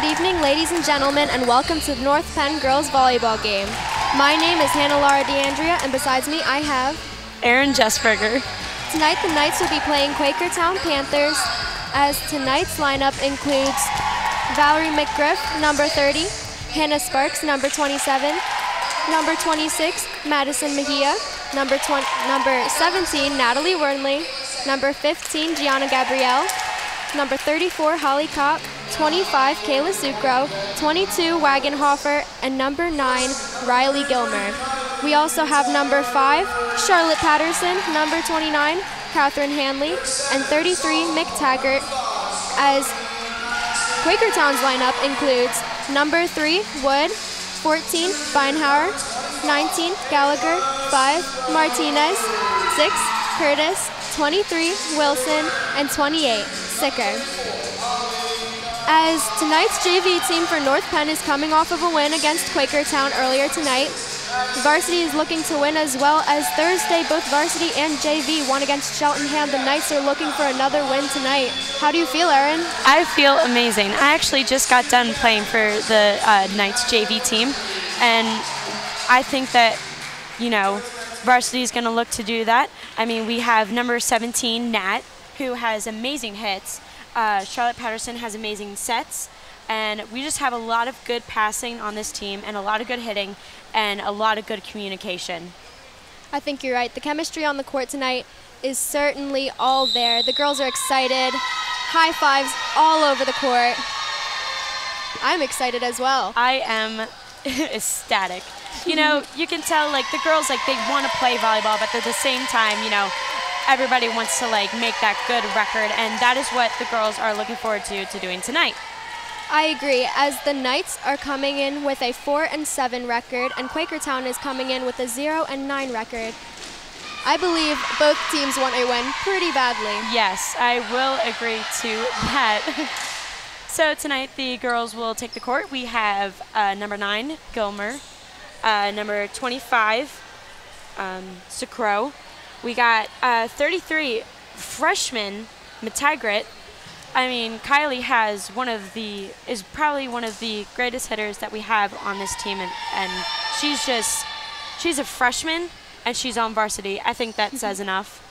Good evening, ladies and gentlemen, and welcome to the North Penn girls volleyball game. My name is Hannah Laura DeAndrea, and besides me, I have Erin Jessberger. Tonight, the Knights will be playing Quakertown Panthers, as tonight's lineup includes Valerie McGriff, number 30, Hannah Sparks, number 27, number 26, Madison Mejia, number, 20, number 17, Natalie Wernley, number 15, Gianna Gabrielle, number 34, Holly Kopp, 25, Kayla Sucro, 22, Wagenhofer, and number 9, Riley Gilmer. We also have number 5, Charlotte Patterson, number 29, Catherine Hanley, and 33, McTaggart, as Quakertown's lineup includes number 3, Wood, 14, Beinhauer, 19, Gallagher, 5, Martinez, 6, Curtis, 23, Wilson, and 28, Sicker. As tonight's JV team for North Penn is coming off of a win against Quakertown earlier tonight, varsity is looking to win as well as Thursday both varsity and JV won against Cheltenham. The Knights are looking for another win tonight. How do you feel, Erin? I feel amazing. I actually just got done playing for the uh, Knights JV team, and I think that, you know, varsity is going to look to do that. I mean, we have number 17, Nat, who has amazing hits. Uh, Charlotte Patterson has amazing sets, and we just have a lot of good passing on this team, and a lot of good hitting, and a lot of good communication. I think you're right. The chemistry on the court tonight is certainly all there. The girls are excited. High fives all over the court. I'm excited as well. I am ecstatic. You know, you can tell like the girls like they want to play volleyball, but at the same time, you know, everybody wants to like make that good record, and that is what the girls are looking forward to to doing tonight. I agree, as the Knights are coming in with a 4 and 7 record, and Quakertown is coming in with a 0 and 9 record. I believe both teams want a win pretty badly. Yes, I will agree to that. so tonight the girls will take the court. We have uh, number 9, Gilmer, uh, number 25, um, Sucro. We got uh, 33, freshmen McTaggart, I mean, Kylie has one of the is probably one of the greatest hitters that we have on this team, and, and she's just she's a freshman and she's on varsity. I think that says enough.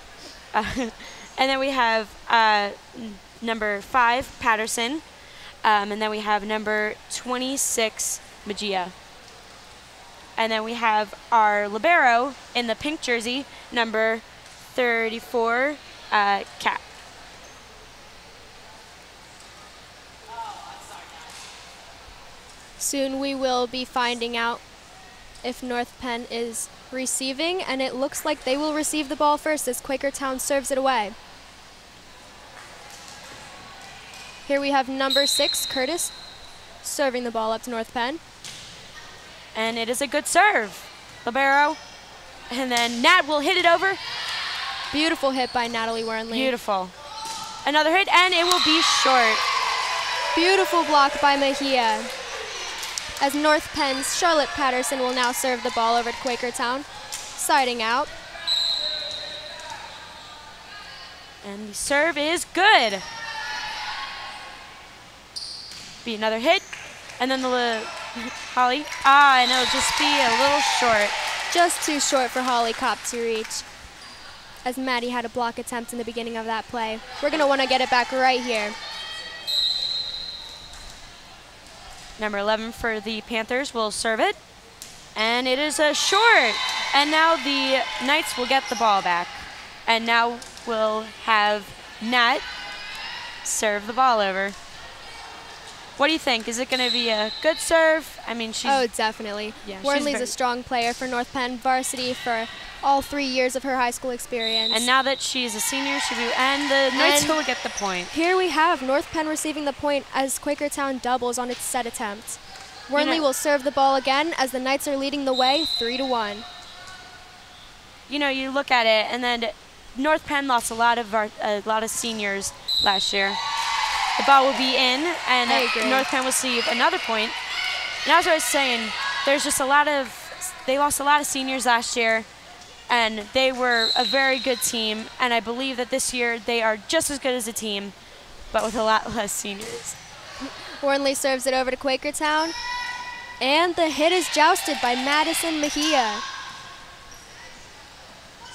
Uh, and then we have uh, number five Patterson, um, and then we have number 26 Mejia. And then we have our libero in the pink jersey, number 34, uh, Cat. Soon we will be finding out if North Penn is receiving, and it looks like they will receive the ball first as Quakertown serves it away. Here we have number six, Curtis, serving the ball up to North Penn. And it is a good serve. Libero. And then Nat will hit it over. Beautiful hit by Natalie Wernley. Beautiful. Another hit, and it will be short. Beautiful block by Mejia as North Penn's Charlotte Patterson will now serve the ball over to Quakertown, siding out. And the serve is good. Be another hit, and then the Holly. Ah, and it'll just be a little short. Just too short for Holly Kopp to reach. As Maddie had a block attempt in the beginning of that play. We're gonna wanna get it back right here. Number 11 for the Panthers will serve it. And it is a short. And now the Knights will get the ball back. And now we'll have Nat serve the ball over. What do you think? Is it going to be a good serve? I mean, she's. Oh, definitely. Yeah, Wernley's a strong player for North Penn varsity for all three years of her high school experience. And now that she's a senior, she will, and the Knights will get the point. Here we have North Penn receiving the point as Quakertown doubles on its set attempt. Wernley know- will serve the ball again as the Knights are leading the way, three to one. You know, you look at it, and then North Penn lost a lot of our, a lot of seniors last year. The ball will be in, and North Penn will receive another point. And as I was saying, there's just a lot of they lost a lot of seniors last year, and they were a very good team. And I believe that this year they are just as good as a team, but with a lot less seniors. Wernley serves it over to Quakertown. And the hit is jousted by Madison Mejia.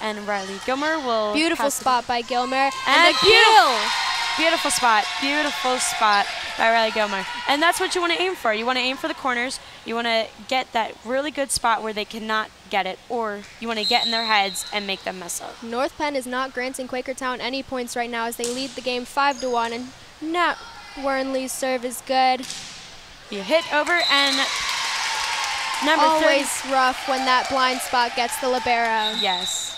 And Riley Gilmer will. Beautiful spot by Gilmer. And, And the beautiful- kill. Beautiful spot. Beautiful spot by Riley Gilmer. And that's what you want to aim for. You want to aim for the corners. You want to get that really good spot where they cannot get it, or you want to get in their heads and make them mess up. North Penn is not granting Quakertown any points right now as they lead the game 5 to 1. And Nat Wernley's serve is good. You hit over and number Always 30. rough when that blind spot gets the libero. Yes.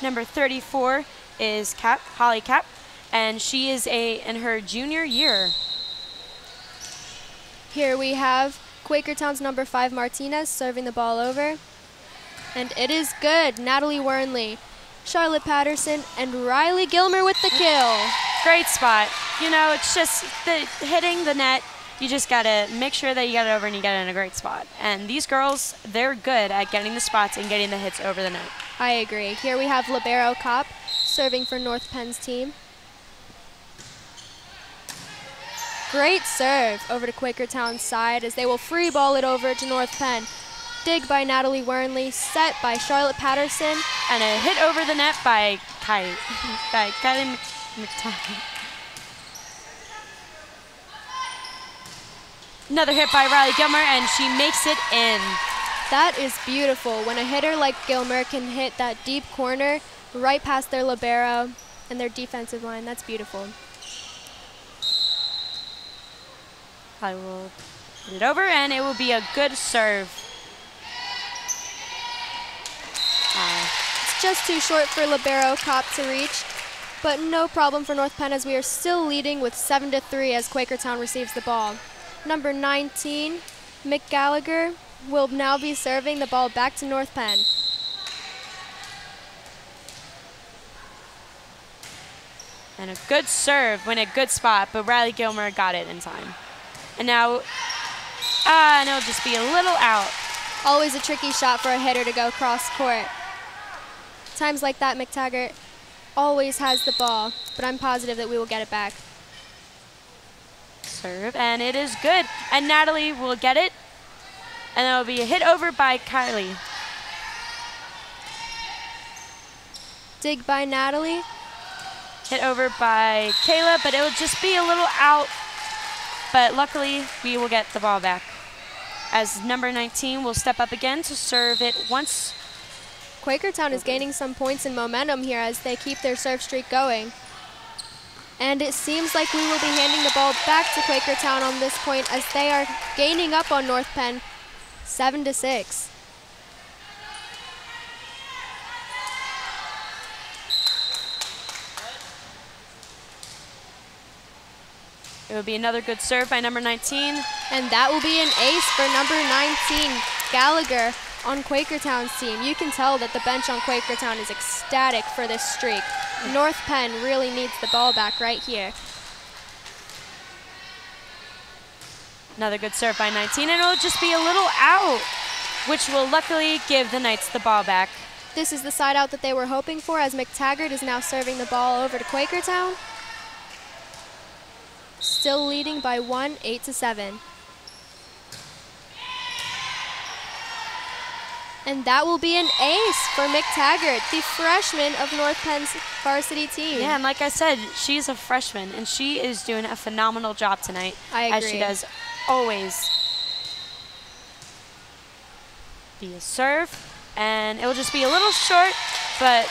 Number 34 is Cap, Holly Cap, and she is a in her junior year. Here we have Quakertown's number 5 Martinez serving the ball over. And it is good. Natalie Wernley, Charlotte Patterson, and Riley Gilmer with the kill. Great spot. You know, it's just the hitting the net. You just gotta make sure that you get it over and you get it in a great spot. And these girls, they're good at getting the spots and getting the hits over the net. I agree. Here we have Libero Kopp serving for North Penn's team. Great serve over to Quakertown's side as they will free ball it over to North Penn. Dig by Natalie Wernley, set by Charlotte Patterson. And a hit over the net by Kylie, by Kylie McTaggart. Another hit by Riley Gilmer, and she makes it in. That is beautiful when a hitter like Gilmer can hit that deep corner right past their libero and their defensive line. That's beautiful. I will hit it over, and it will be a good serve. Uh, It's just too short for Libero Kopp to reach, but no problem for North Penn as we are still leading with 7 to 3 as Quakertown receives the ball. Number 19, Mick Gallagher, will now be serving the ball back to North Penn. and a good serve went a good spot, but Riley Gilmer got it in time. And now, ah, and it'll just be a little out. Always a tricky shot for a hitter to go cross court. Times like that, McTaggart always has the ball, but I'm positive that we will get it back. Serve, and it is good. And Natalie will get it, and it'll be a hit over by Kylie. Dig by Natalie. Hit over by Kayla, but it'll just be a little out. But luckily, we will get the ball back. As number 19 will step up again to serve it once. Quakertown is gaining some points and momentum here as they keep their serve streak going. And it seems like we will be handing the ball back to Quakertown on this point as they are gaining up on North Penn 7 to 6. It will be another good serve by number 19. And that will be an ace for number 19, Gallagher, on Quakertown's team. You can tell that the bench on Quakertown is ecstatic for this streak. North Penn really needs the ball back right here. Another good serve by 19, and it'll just be a little out, which will luckily give the Knights the ball back. This is the side out that they were hoping for as McTaggart is now serving the ball over to Quakertown. Still leading by one, eight to seven. And that will be an ace for McTaggart, the freshman of North Penn's varsity team. Yeah, and like I said, she's a freshman, and she is doing a phenomenal job tonight, I as she does always. Be a serve, and it will just be a little short, but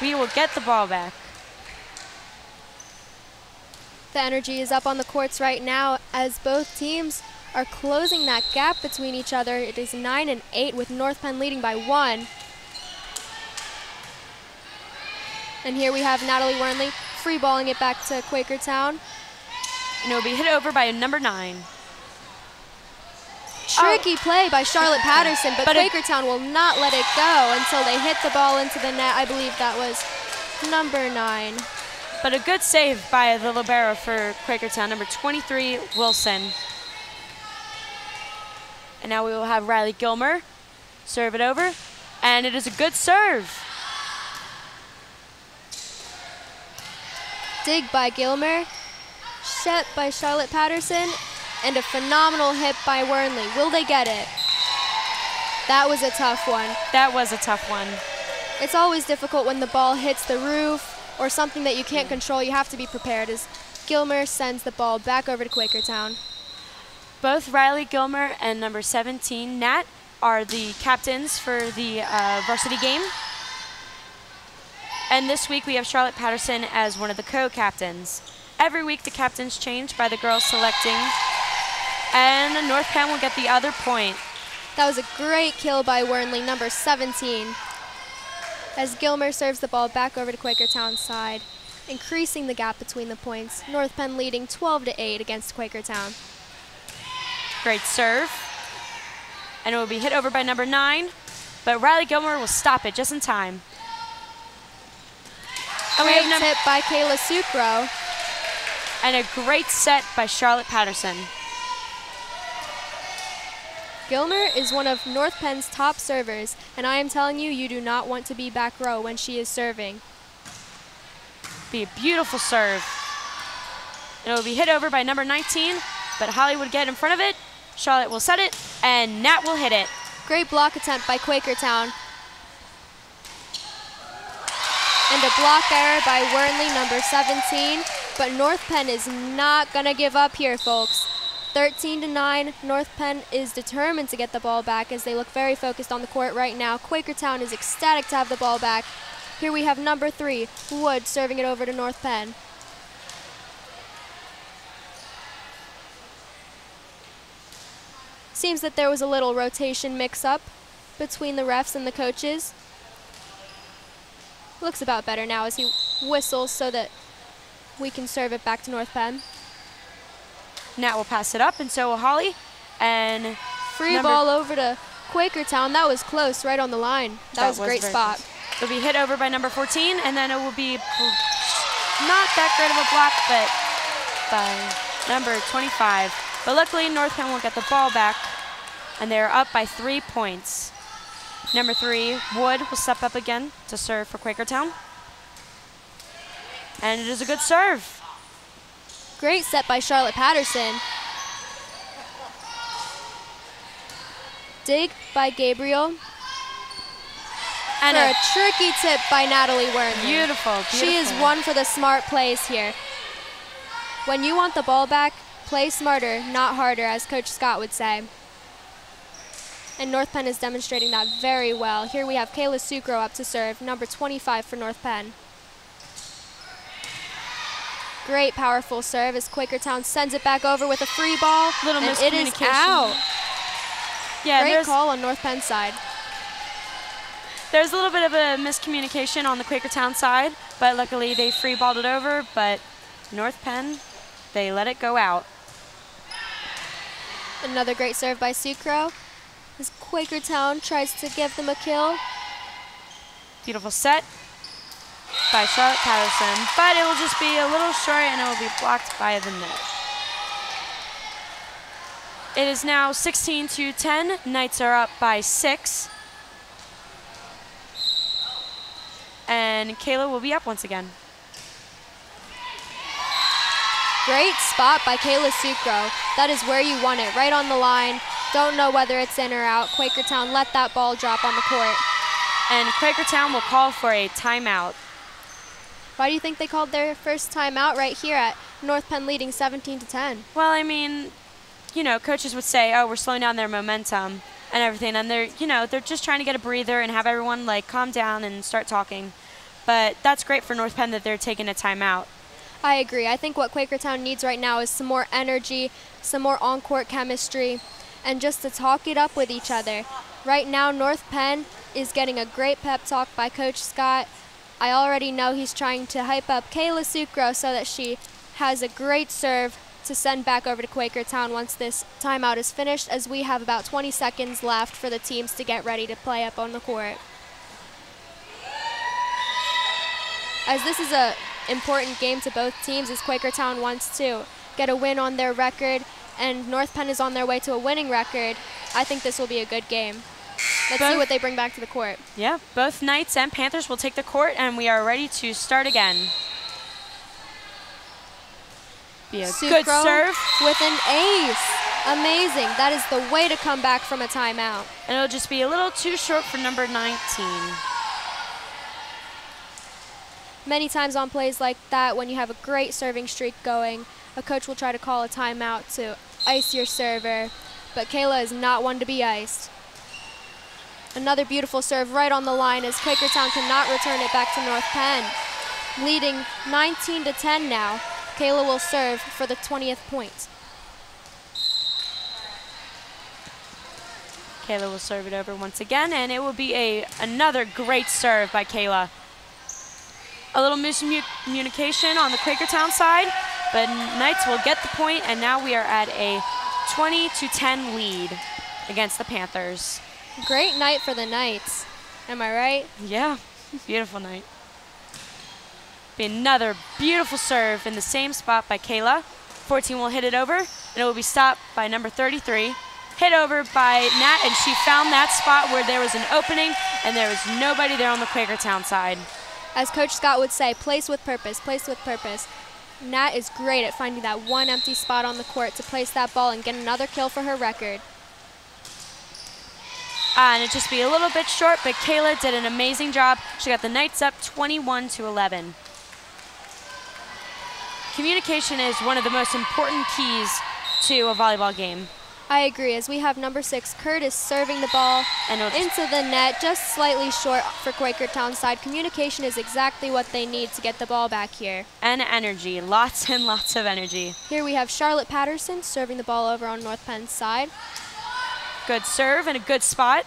we will get the ball back. The energy is up on the courts right now as both teams are closing that gap between each other. It is 9 and 8 with North Penn leading by 1. And here we have Natalie Wernley free balling it back to Quakertown. And it will be hit over by a number nine. Tricky oh. play by Charlotte Patterson, but, But Quakertown will not let it go until they hit the ball into the net. I believe that was number 9. But a good save by the libero for Quakertown, number 23, Wilson. And now we will have Riley Gilmer serve it over, and it is a good serve. Dig by Gilmer, set by Charlotte Patterson, and a phenomenal hit by Wernley. Will they get it? That was a tough one. That was a tough one. It's always difficult when the ball hits the roof or something that you can't control. You have to be prepared as Gilmer sends the ball back over to Quakertown. Both Riley Gilmer and number 17, Nat, are the captains for the uh, varsity game. And this week we have Charlotte Patterson as one of the co-captains. Every week the captains change by the girls selecting. And North Penn will get the other point. That was a great kill by Wernley, number 17. As Gilmer serves the ball back over to Quakertown's side, increasing the gap between the points. North Penn leading 12 to 8 against Quakertown. Great serve. And it will be hit over by number nine, but Riley Gilmer will stop it just in time. And great tip by Kayla Sucro. And a great set by Charlotte Patterson. Gilmer is one of North Penn's top servers, and I am telling you, you do not want to be back row when she is serving. Be a beautiful serve. It will be hit over by number 19, but Holly would get in front of it. Charlotte will set it, and Nat will hit it. Great block attempt by Quakertown. And a block error by Wernley, number 17. But North Penn is not going to give up here, folks. 13 to 9. North Penn is determined to get the ball back as they look very focused on the court right now. Quakertown is ecstatic to have the ball back. Here we have number three, Wood, serving it over to North Penn. Seems that there was a little rotation mix-up between the refs and the coaches. Looks about better now as he whistles so that we can serve it back to North Penn. Nat will pass it up, and so will Holly. And free ball over to Quakertown. That was close, right on the line. That, that was a great spot. Close. It'll be hit over by number 14, and then it will be not that great of a block, but by number 25. But luckily, North Penn will get the ball back, and they're up by three points. Number three, Wood, will step up again to serve for Quakertown. And it is a good serve. Great set by Charlotte Patterson. Dig by Gabriel. And a, a tricky tip by Natalie Wernley. Beautiful, beautiful. She is one for the smart plays here. When you want the ball back, play smarter, not harder, as Coach Scott would say. And North Penn is demonstrating that very well. Here we have Kayla Sucro up to serve, number 25 for North Penn. Great powerful serve as Quakertown sends it back over with a free ball. Little and it is out. Yeah, Great call on North Penn side. There's a little bit of a miscommunication on the Quakertown side, but luckily they free balled it over, but North Penn, they let it go out. Another great serve by Sucro as Quakertown tries to give them a kill. Beautiful set by Charlotte Patterson, but it will just be a little short and it will be blocked by the net. It is now 16 to 10. Knights are up by six. And Kayla will be up once again. Great spot by Kayla Sucro. That is where you want it, right on the line. Don't know whether it's in or out. Quakertown let that ball drop on the court. And Quakertown will call for a timeout. Why do you think they called their first timeout right here at North Penn leading 17 to 10? Well, I mean, you know, coaches would say, "Oh, we're slowing down their momentum and everything," and they're, you know, they're just trying to get a breather and have everyone like calm down and start talking. But that's great for North Penn that they're taking a timeout. I agree. I think what Quakertown needs right now is some more energy, some more on-court chemistry, and just to talk it up with each other. Right now, North Penn is getting a great pep talk by Coach Scott I already know he's trying to hype up Kayla Sucro so that she has a great serve to send back over to Quakertown once this timeout is finished as we have about 20 seconds left for the teams to get ready to play up on the court. As this is an important game to both teams as Quakertown wants to get a win on their record and North Penn is on their way to a winning record, I think this will be a good game. Let's both, see what they bring back to the court. Yeah, both Knights and Panthers will take the court, and we are ready to start again. be a good serve. with an ace. Amazing. That is the way to come back from a timeout. And it'll just be a little too short for number 19. Many times on plays like that, when you have a great serving streak going, a coach will try to call a timeout to ice your server, but Kayla is not one to be iced. Another beautiful serve right on the line as Quakertown cannot return it back to North Penn. Leading 19 to 10 now. Kayla will serve for the 20th point. Kayla will serve it over once again, and it will be a another great serve by Kayla. A little miscommunication on the Quakertown side, but Knights will get the point, and now we are at a 20 to 10 lead against the Panthers. Great night for the Knights. Am I right? Yeah, beautiful night. Be another beautiful serve in the same spot by Kayla. 14 will hit it over, and it will be stopped by number 33. Hit over by Nat, and she found that spot where there was an opening, and there was nobody there on the Quakertown side. As Coach Scott would say, place with purpose, place with purpose. Nat is great at finding that one empty spot on the court to place that ball and get another kill for her record. Uh, and it just be a little bit short, but Kayla did an amazing job. She got the Knights up 21 to 11. Communication is one of the most important keys to a volleyball game. I agree, as we have number six, Curtis serving the ball And into the net, just slightly short for Quakertown side. Communication is exactly what they need to get the ball back here. and energy, lots and lots of energy. Here we have Charlotte Patterson serving the ball over on North Penn's side. Good serve and a good spot.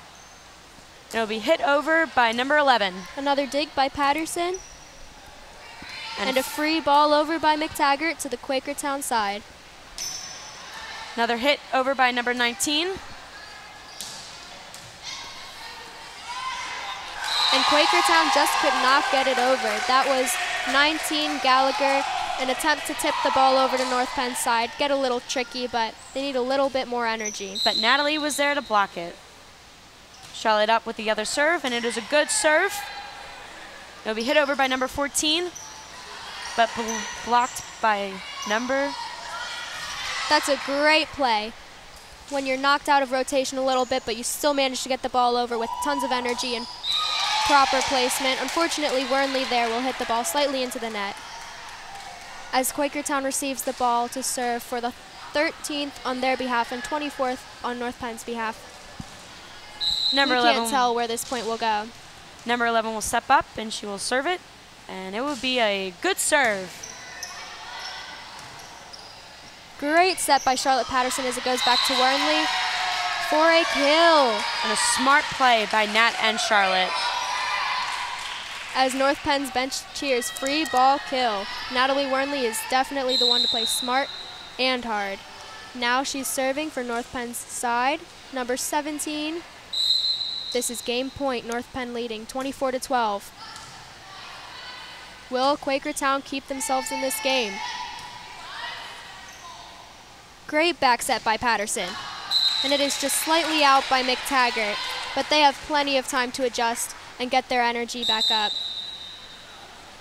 It'll be hit over by number 11. Another dig by Patterson, And, and a free ball over by McTaggart to the Quakertown side. another hit over by number 19. And Quakertown just could not get it over. That was 19 Gallagher, an attempt to tip the ball over to North Penn side. Get a little tricky, but they need a little bit more energy. But Natalie was there to block it. Charlotte up with the other serve, and it is a good serve. It'll be hit over by number 14, but bl- blocked by number. That's a great play. When you're knocked out of rotation a little bit, but you still manage to get the ball over with tons of energy and proper placement. Unfortunately, Wernley there will hit the ball slightly into the net. As Quakertown receives the ball to serve for the 13th on their behalf and 24th on North Penn's behalf. Number we 11. can't tell where this point will go. Number 11 will step up, and she will serve it, and it will be a good serve. Great set by Charlotte Patterson as it goes back to Wernley for a kill. And a smart play by Nat and Charlotte. As North Penn's bench cheers free ball kill. Natalie Wernley is definitely the one to play smart and hard. Now she's serving for North Penn's side. Number 17. This is game point. North Penn leading 24 to 12. Will Quakertown keep themselves in this game? Great back set by Patterson. And it is just slightly out by McTaggart, but they have plenty of time to adjust and get their energy back up.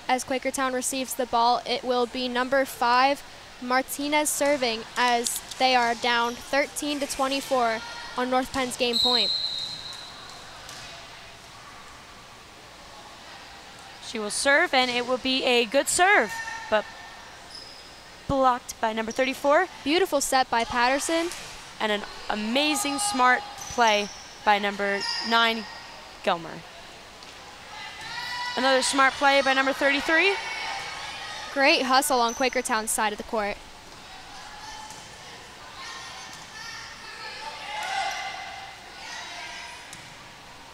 As Quakertown receives the ball, it will be number five, Martinez serving as they are down 13 to 24 on North Penn's game point. She will serve, and it will be a good serve, but blocked by number 34, Beautiful set by Patterson. and an amazing smart play by number 9, Gilmer. Another smart play by number 33. Great hustle on Quakertown's side of the court.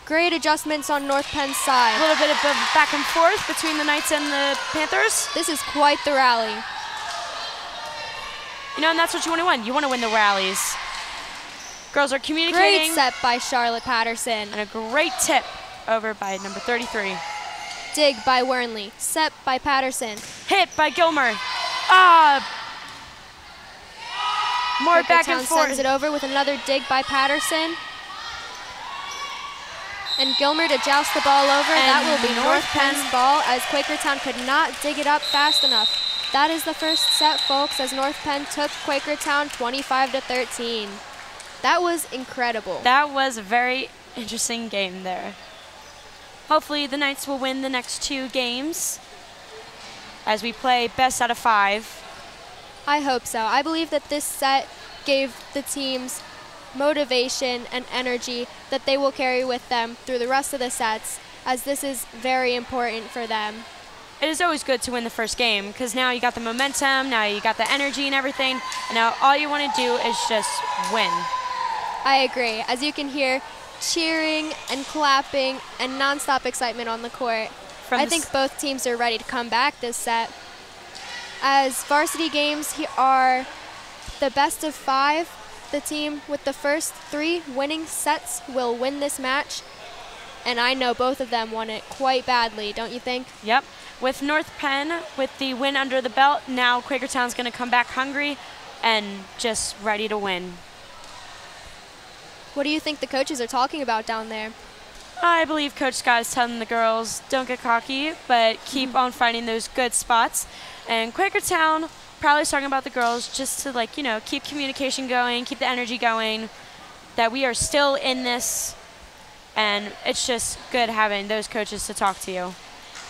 Great adjustments on North Penn's side. A little bit of back and forth between the Knights and the Panthers. This is quite the rally. You know, and that's what you want to win. You want to win the rallies. Girls are communicating. Great set by Charlotte Patterson. And a great tip over by number 33. Dig by Wernley. Set by Patterson. Hit by Gilmer. Ah! More back and Quakertown forth. sends it over with another dig by Patterson. And Gilmer to joust the ball over. that will be North North Penn- Penn's ball as Quakertown could not dig it up fast enough. That is the first set, folks, as North Penn took Quakertown 25 to 13. That was incredible. That was a very interesting game there. Hopefully the Knights will win the next two games as we play best out of five. I hope so. I believe that this set gave the teams motivation and energy that they will carry with them through the rest of the sets as this is very important for them. It is always good to win the first game because now you got the momentum, now you got the energy and everything, and now all you want to do is just win. I agree. As you can hear, cheering and clapping and nonstop excitement on the court. From I the think both teams are ready to come back this set. As varsity games he- are the best of five, the team with the first three winning sets will win this match. And I know both of them won it quite badly, don't you think? Yep. With North Penn, with the win under the belt, now Quakertown's going to come back hungry and just ready to win. What do you think the coaches are talking about down there? I believe Coach Scott is telling the girls, don't get cocky, but keep mm. on finding those good spots. And Quakertown probably is talking about the girls just to, like, you know, keep communication going, keep the energy going, that we are still in this. And it's just good having those coaches to talk to you.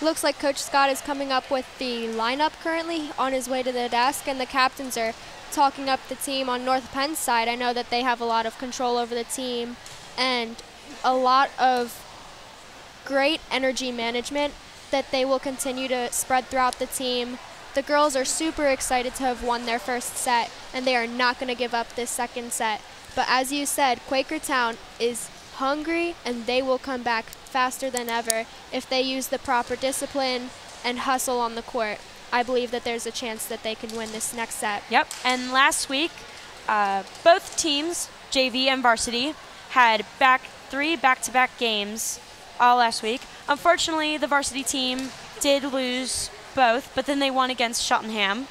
Looks like Coach Scott is coming up with the lineup currently on his way to the desk, and the captains are talking up the team on North Penn's side. I know that they have a lot of control over the team and a lot of great energy management that they will continue to spread throughout the team. The girls are super excited to have won their first set, and they are not going to give up this second set. But as you said, Quakertown is hungry, and they will come back faster than ever if they use the proper discipline and hustle on the court. I believe that there's a chance that they can win this next set. Yep. And last week, uh, both teams, JV and varsity, had back three back-to-back games all last week. Unfortunately, the varsity team did lose both, but then they won against Cheltenham.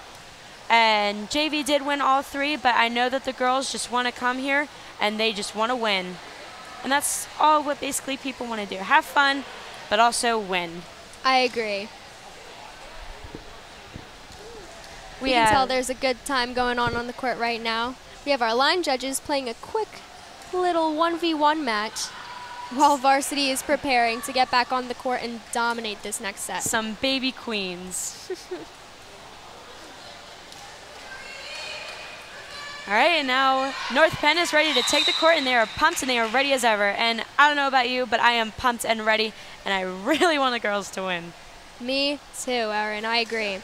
And JV did win all three, but I know that the girls just want to come here and they just want to win. And that's all what basically people want to do. Have fun, but also win. I agree. We Yeah. can tell there's a good time going on on the court right now. We have our line judges playing a quick little 1v1 match while varsity is preparing to get back on the court and dominate this next set. Some baby queens. All right, and now North Penn is ready to take the court, and they are pumped and they are ready as ever. And I don't know about you, but I am pumped and ready, and I really want the girls to win. Me too, Erin. I agree.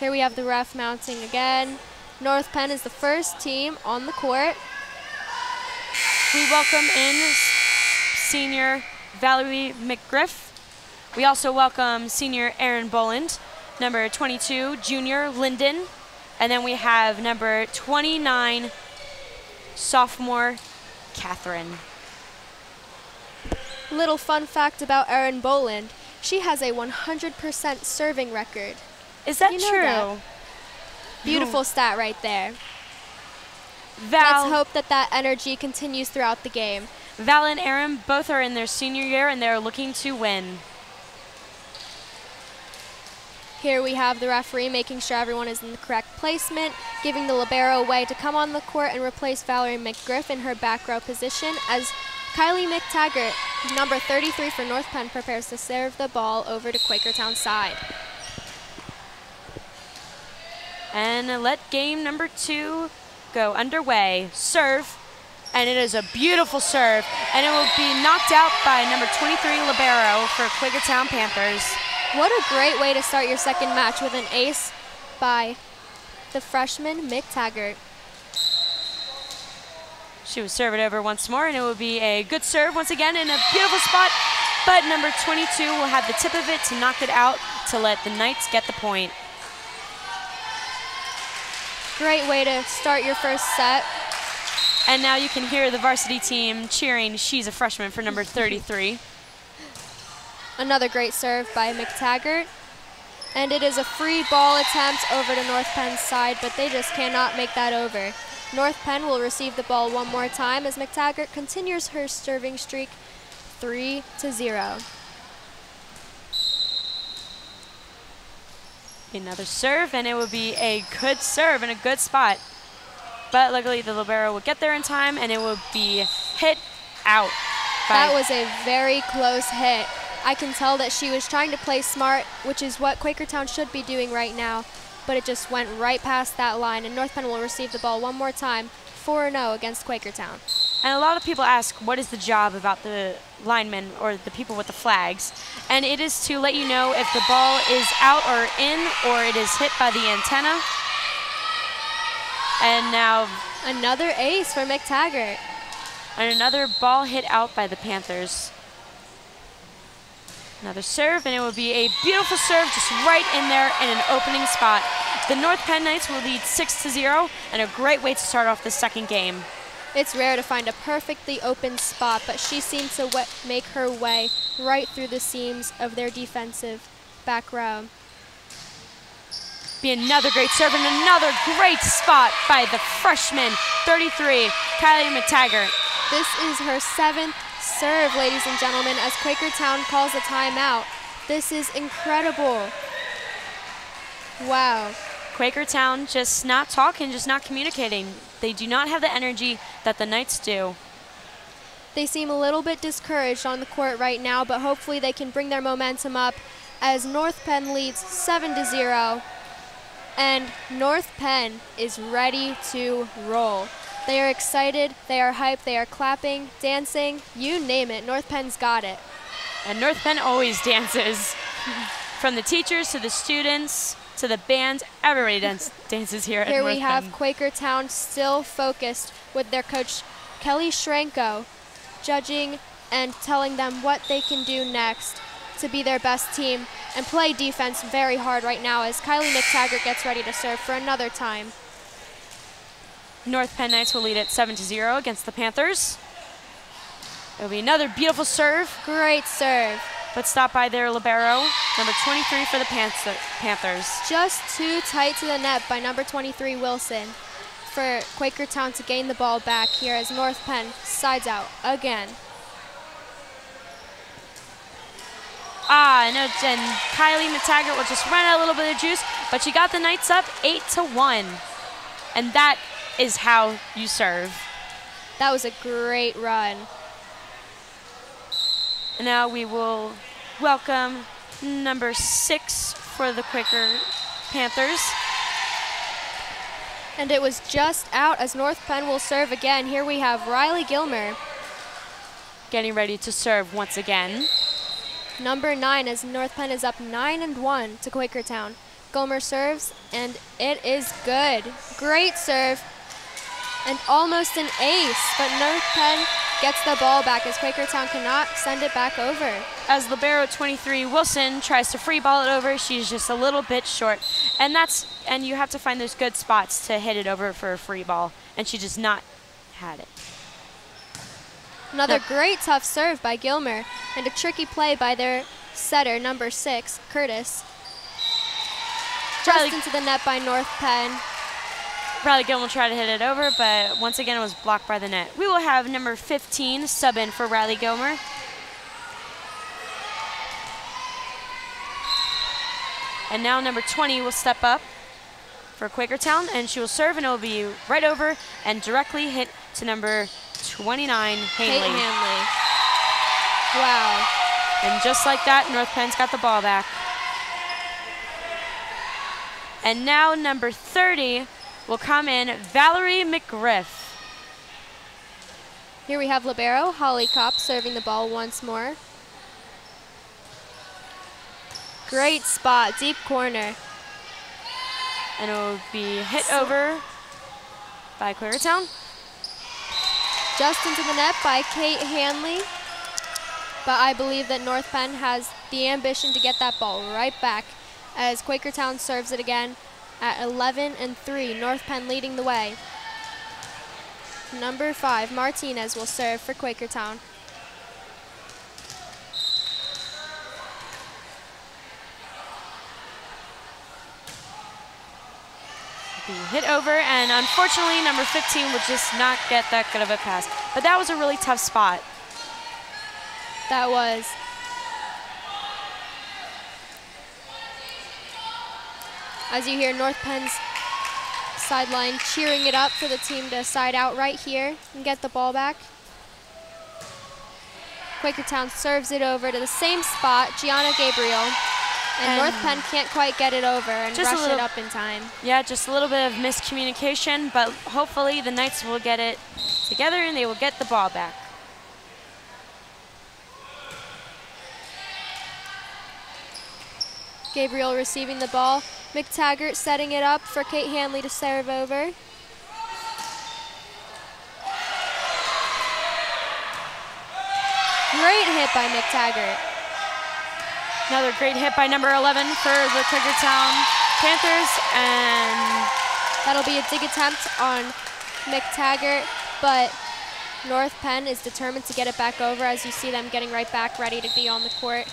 Here we have the ref mounting again. North Penn is the first team on the court. We welcome in senior Valerie McGriff. We also welcome senior Erin Boland, number 22, junior Lyndon, and then we have number 29, sophomore Catherine. Little fun fact about Erin Boland. She has a 100% serving record. Is that You know true? that. Beautiful stat right there. Val, Let's hope that that energy continues throughout the game. Val and Erin both are in their senior year and they're looking to win. Here we have the referee making sure everyone is in the correct placement, giving the libero way to come on the court and replace Valerie McGriff in her back row position as Kylie McTaggart, number 33 for North Penn, prepares to serve the ball over to Quakertown side. And let game number two go underway. Serve. And it is a beautiful serve. And it will be knocked out by number 23 Libero for Quakertown Panthers. What a great way to start your second match with an ace by the freshman McTaggart. She will serve it over once more, and it will be a good serve once again in a beautiful spot. But number 22 will have the tip of it to knock it out to let the Knights get the point. Great way to start your first set. And now you can hear the varsity team cheering. She's a freshman for number 33. Another great serve by McTaggart. And it is a free ball attempt over to North Penn's side, but they just cannot make that over. North Penn will receive the ball one more time as McTaggart continues her serving streak 3 to 0. Another serve, and it would be a good serve and a good spot. But luckily, the libero would get there in time, and it would be hit out. That was a very close hit. I can tell that she was trying to play smart, which is what Quakertown should be doing right now, but it just went right past that line, and North Penn will receive the ball one more time, 4-0 against Quakertown. And a lot of people ask, what is the job about the linemen or the people with the flags? And it is to let you know if the ball is out or in or it is hit by the antenna. And now another ace for McTaggart. And another ball hit out by the Panthers. Another serve, and it will be a beautiful serve just right in there in an opening spot. The North Penn Knights will lead 6 to 0, and a great way to start off the second game. It's rare to find a perfectly open spot, but she seemed to make her way right through the seams of their defensive back row. Be another great serve and another great spot by the freshman, 33, Kylie McTaggart. This is her seventh serve, ladies and gentlemen, as Quakertown calls a timeout. This is incredible. Wow. Quakertown just not talking, just not communicating. They do not have the energy that the Knights do. They seem a little bit discouraged on the court right now, but hopefully they can bring their momentum up as North Penn leads 7 to 0. And North Penn is ready to roll. They are excited, they are hyped, they are clapping, dancing, you name it. North Penn's got it. And North Penn always dances. From the teachers to the students to the band, everybody dance, dances here, here at we have. Quakertown still focused with their coach Kelly Schranko judging and telling them what they can do next to be their best team and play defense very hard right now as Kylie McTaggart gets ready to serve for another time. North Penn Knights will lead it 7 to 0 against the Panthers. It'll be another beautiful serve. Great serve. But stopped by their libero, number 23 for the Panthers. Just too tight to the net by number 23 Wilson for Quakertown to gain the ball back here as North Penn sides out again. Ah, no, and Kylie McTaggart will just run out a little bit of juice, but she got the Knights up 8 to 1. And that is how you serve. That was a great run. And now we will welcome number six for the Quaker Panthers. And it was just out as North Penn will serve again. Here we have Riley Gilmer. Getting ready to serve once again. Number nine as North Penn is up nine and one to Quakertown. Gilmer serves and it is good. Great serve and almost an ace, but North Penn gets the ball back as Quakertown cannot send it back over. As libero 23 Wilson tries to free ball it over, she's just a little bit short, and that's and you have to find those good spots to hit it over for a free ball, and she just not had it. Another no. great tough serve by Gilmer, and a tricky play by their setter, number six, Curtis. Just into the net by North Penn. Riley Gilmer tried to hit it over, but once again it was blocked by the net. We will have number 15 sub in for Riley Gilmer. And now number 20 will step up for Quakertown, and she will serve, and it will be right over and directly hit to number 29, Hanley. Hanley. Wow. And just like that, North Penn's got the ball back. And now number 30 will come in Valerie McGriff. Here we have Libero, Holly Kopp serving the ball once more. Great spot, deep corner. And it will be hit so over by Quakertown. Just into the net by Kate Hanley. But I believe that North Penn has the ambition to get that ball right back as Quakertown serves it again at 11 and 3. North Penn leading the way. Number 5, Martinez will serve for Quakertown. Be hit over, and unfortunately, number 15 would just not get that good of a pass. But that was a really tough spot. That was. As you hear North Penn's sideline cheering it up for the team to side out right here and get the ball back. Quakertown serves it over to the same spot, Gianna Gabriel. And, And North Penn can't quite get it over and rush it up in time. Yeah, just a little bit of miscommunication, but hopefully the Knights will get it together and they will get the ball back. Gabriel receiving the ball. McTaggart setting it up for Kate Hanley to serve over. Great hit by McTaggart. Another great hit by number 11 for the Quakertown Panthers, and That'll be a dig attempt on McTaggart, but North Penn is determined to get it back over as you see them getting right back ready to be on the court.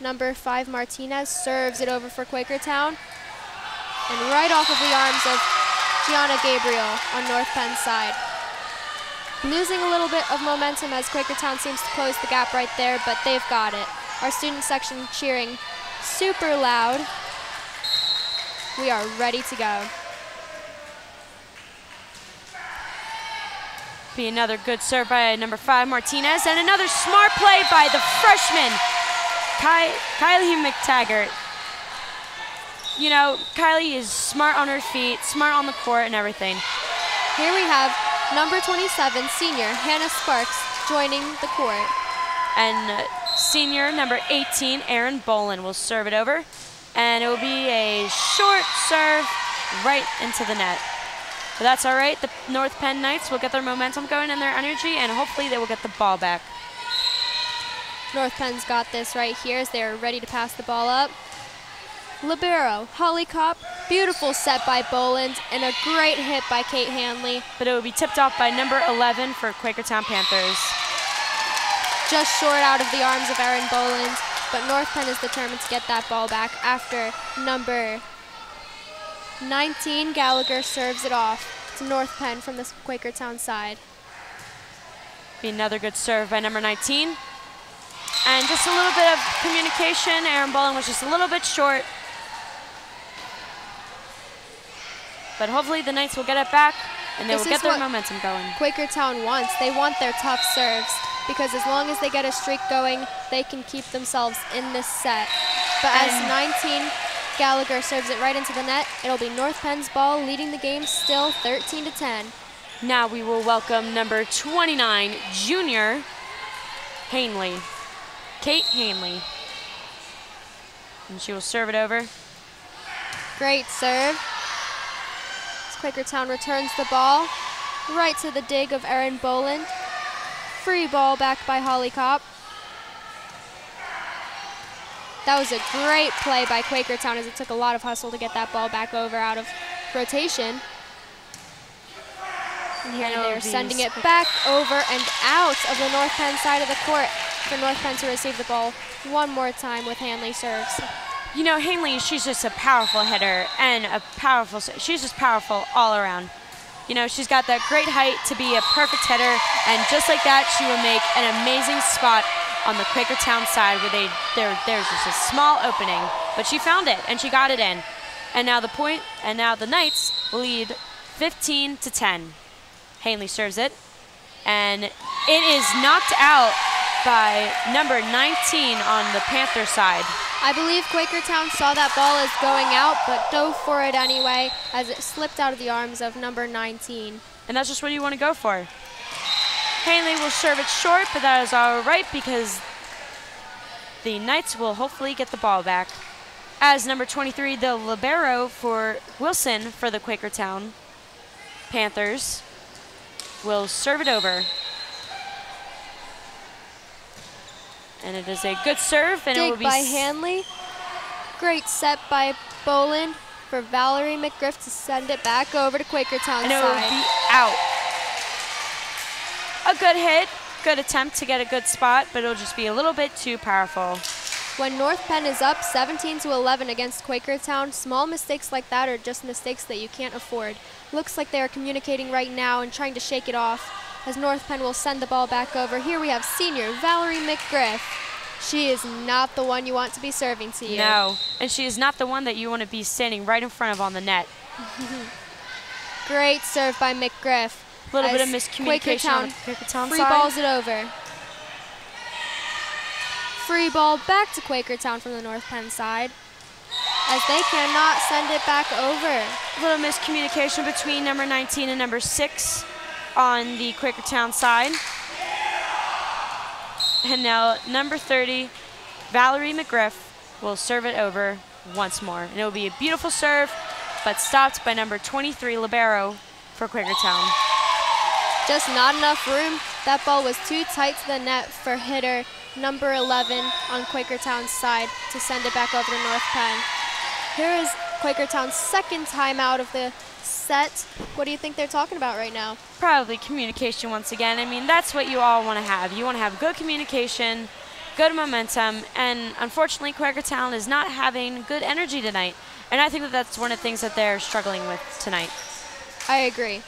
Number five, Martinez, serves it over for Quakertown. And right off of the arms of Gianna Gabriel on North Penn's side. Losing a little bit of momentum as Quakertown seems to close the gap right there, but they've got it. Our student section cheering super loud. We are ready to go. be another good serve by number five, Martinez, and another smart play by the freshman, Ky- Kylie McTaggart. You know, Kylie is smart on her feet, smart on the court, and everything. Here we have number 27, senior Hannah Sparks, joining the court. And uh, senior number 18, Erin Boland, will serve it over. And it will be a short serve right into the net. But that's all right. The North Penn Knights will get their momentum going and their energy, and hopefully they will get the ball back. North Penn's got this right here as they're ready to pass the ball up. Libero, Holly Kopp, beautiful set by Boland, and a great hit by Kate Hanley. But it will be tipped off by number 11 for Quakertown Panthers. Just short out of the arms of Erin Boland, but North Penn is determined to get that ball back after number 19, Gallagher, serves it off to North Penn from the Quakertown side. Be another good serve by number 19. And just a little bit of communication. Erin Boland was just a little bit short. But hopefully the Knights will get it back and they This will get their momentum going. Quakertown wants. They want their tough serves because as long as they get a streak going, they can keep themselves in this set. But as 19 Gallagher serves it right into the net, it'll be North Penn's ball leading the game still 13 to 10. Now we will welcome number 29, junior Hanley, Kate Hanley. And she will serve it over. Great serve. As Quakertown returns the ball right to the dig of Erin Boland. Free ball back by Holly Kopp. That was a great play by Quakertown as it took a lot of hustle to get that ball back over out of rotation. And here And it'll they're sending it back over and out of the North Penn side of the court for North Penn to receive the ball one more time with Hanley serves. You know, Hanley, she's just a powerful hitter and a powerful, she's just powerful all around. You know, she's got that great height to be a perfect hitter, and just like that, she will make an amazing spot on the Quakertown side where they there there's just a small opening, but she found it and she got it in. And now the point, and now the Knights lead 15 to 10. Hanley serves it, and it is knocked out by number 19 on the Panther side. I believe Quakertown saw that ball as going out, but dove for it anyway as it slipped out of the arms of number 19. and that's just what you want to go for. Hanley will serve it short, but that is all right because the Knights will hopefully get the ball back. As number 23, the libero for Wilson for the Quakertown Panthers will serve it over. And it is a good serve, and it will Dig be by Hanley. Great set by Boland for Valerie McGriff to send it back over to Quakertown and it will be out. A good hit, good attempt to get a good spot, but it'll just be a little bit too powerful. When North Penn is up 17 to 11 against Quakertown, small mistakes like that are just mistakes that you can't afford. Looks like they are communicating right now and trying to shake it off as North Penn will send the ball back over. Here we have senior Valerie McGriff. She is not the one you want to be serving to you. No, and she is not the one that you want to be standing right in front of on the net. Great serve by McGriff. A little bit of miscommunication on the Quakertown Quakertown free side. balls it over. Free ball back to Quakertown from the North Penn side as they cannot send it back over. A little miscommunication between number 19 and number 6 on the Quakertown side. And now number 30, Valerie McGriff, will serve it over once more. And it will be a beautiful serve, but stopped by number 23, Libero, for Quakertown. Just not enough room. That ball was too tight to the net for hitter number 11 on Quakertown's side to send it back over to North Penn. Here is Quakertown's second timeout of the set. What do you think they're talking about right now? Probably communication once again. I mean, that's what you all want to have. You want to have good communication, good momentum, and unfortunately, Quakertown is not having good energy tonight. And I think that that's one of the things that they're struggling with tonight. I agree.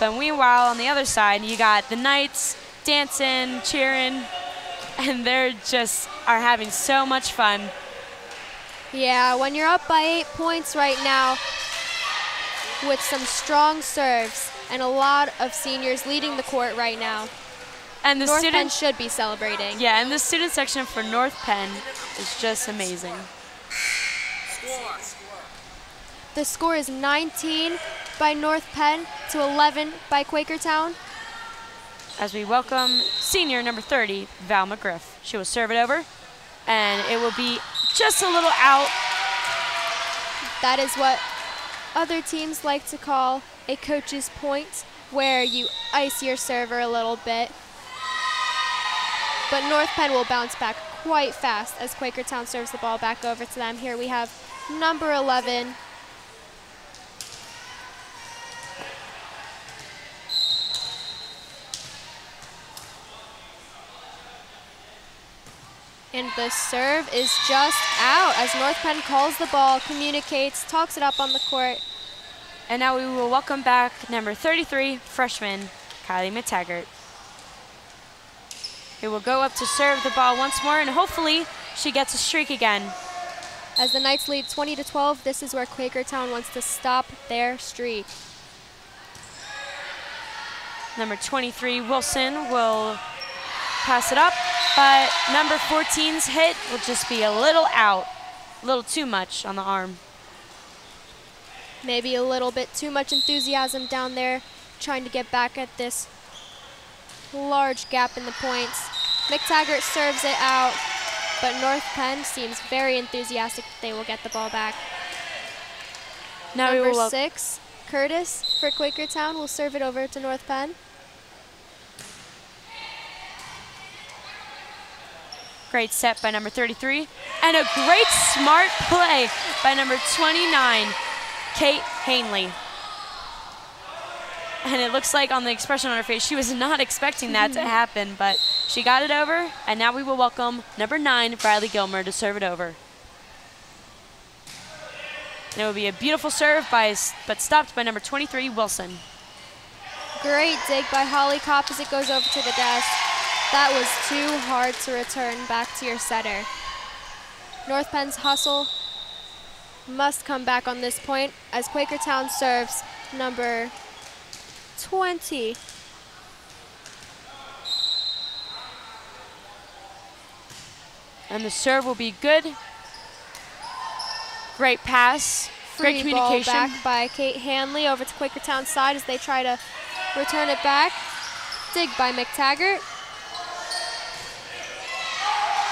But meanwhile, on the other side, you got the Knights dancing, cheering, and they're just are having so much fun. Yeah, when you're up by eight points right now with some strong serves and a lot of seniors leading the court right now, And the North Penn should be celebrating. yeah, and the student section for North Penn is just amazing. The score is 19 by North Penn to 11 by Quakertown. As we welcome senior number 30, Val McGriff. She will serve it over, and it will be just a little out. That is what other teams like to call a coach's point, where you ice your server a little bit. But North Penn will bounce back quite fast as Quakertown serves the ball back over to them. Here we have number 11, And the serve is just out as North Penn calls the ball, communicates, talks it up on the court. And now we will welcome back number 33, freshman Kylie McTaggart. Who will go up to serve the ball once more, and hopefully she gets a streak again. As the Knights lead 20 to 12, this is where Quakertown wants to stop their streak. Number 23, Wilson, will pass it up, but number 14's hit will just be a little out, a little too much on the arm. Maybe a little bit too much enthusiasm down there, trying to get back at this large gap in the points. McTaggart serves it out, but North Penn seems very enthusiastic that they will get the ball back. Now Number six, Curtis for Quakertown will serve it over to North Penn. Great set by number 33. And a great smart play by number 29, Kate Hanley. And it looks like on the expression on her face, she was not expecting that to happen, but she got it over. And now we will welcome number nine, Riley Gilmer, to serve it over. And it will be a beautiful serve, by, but stopped by number 23, Wilson. Great dig by Holly Kopp as it goes over to the desk. That was too hard to return back to your setter. North Penn's hustle must come back on this point as Quakertown serves number 20. And the serve will be good. Great pass. Great Free ball communication. back by Kate Hanley over to Quakertown side as they try to return it back. Dig by McTaggart.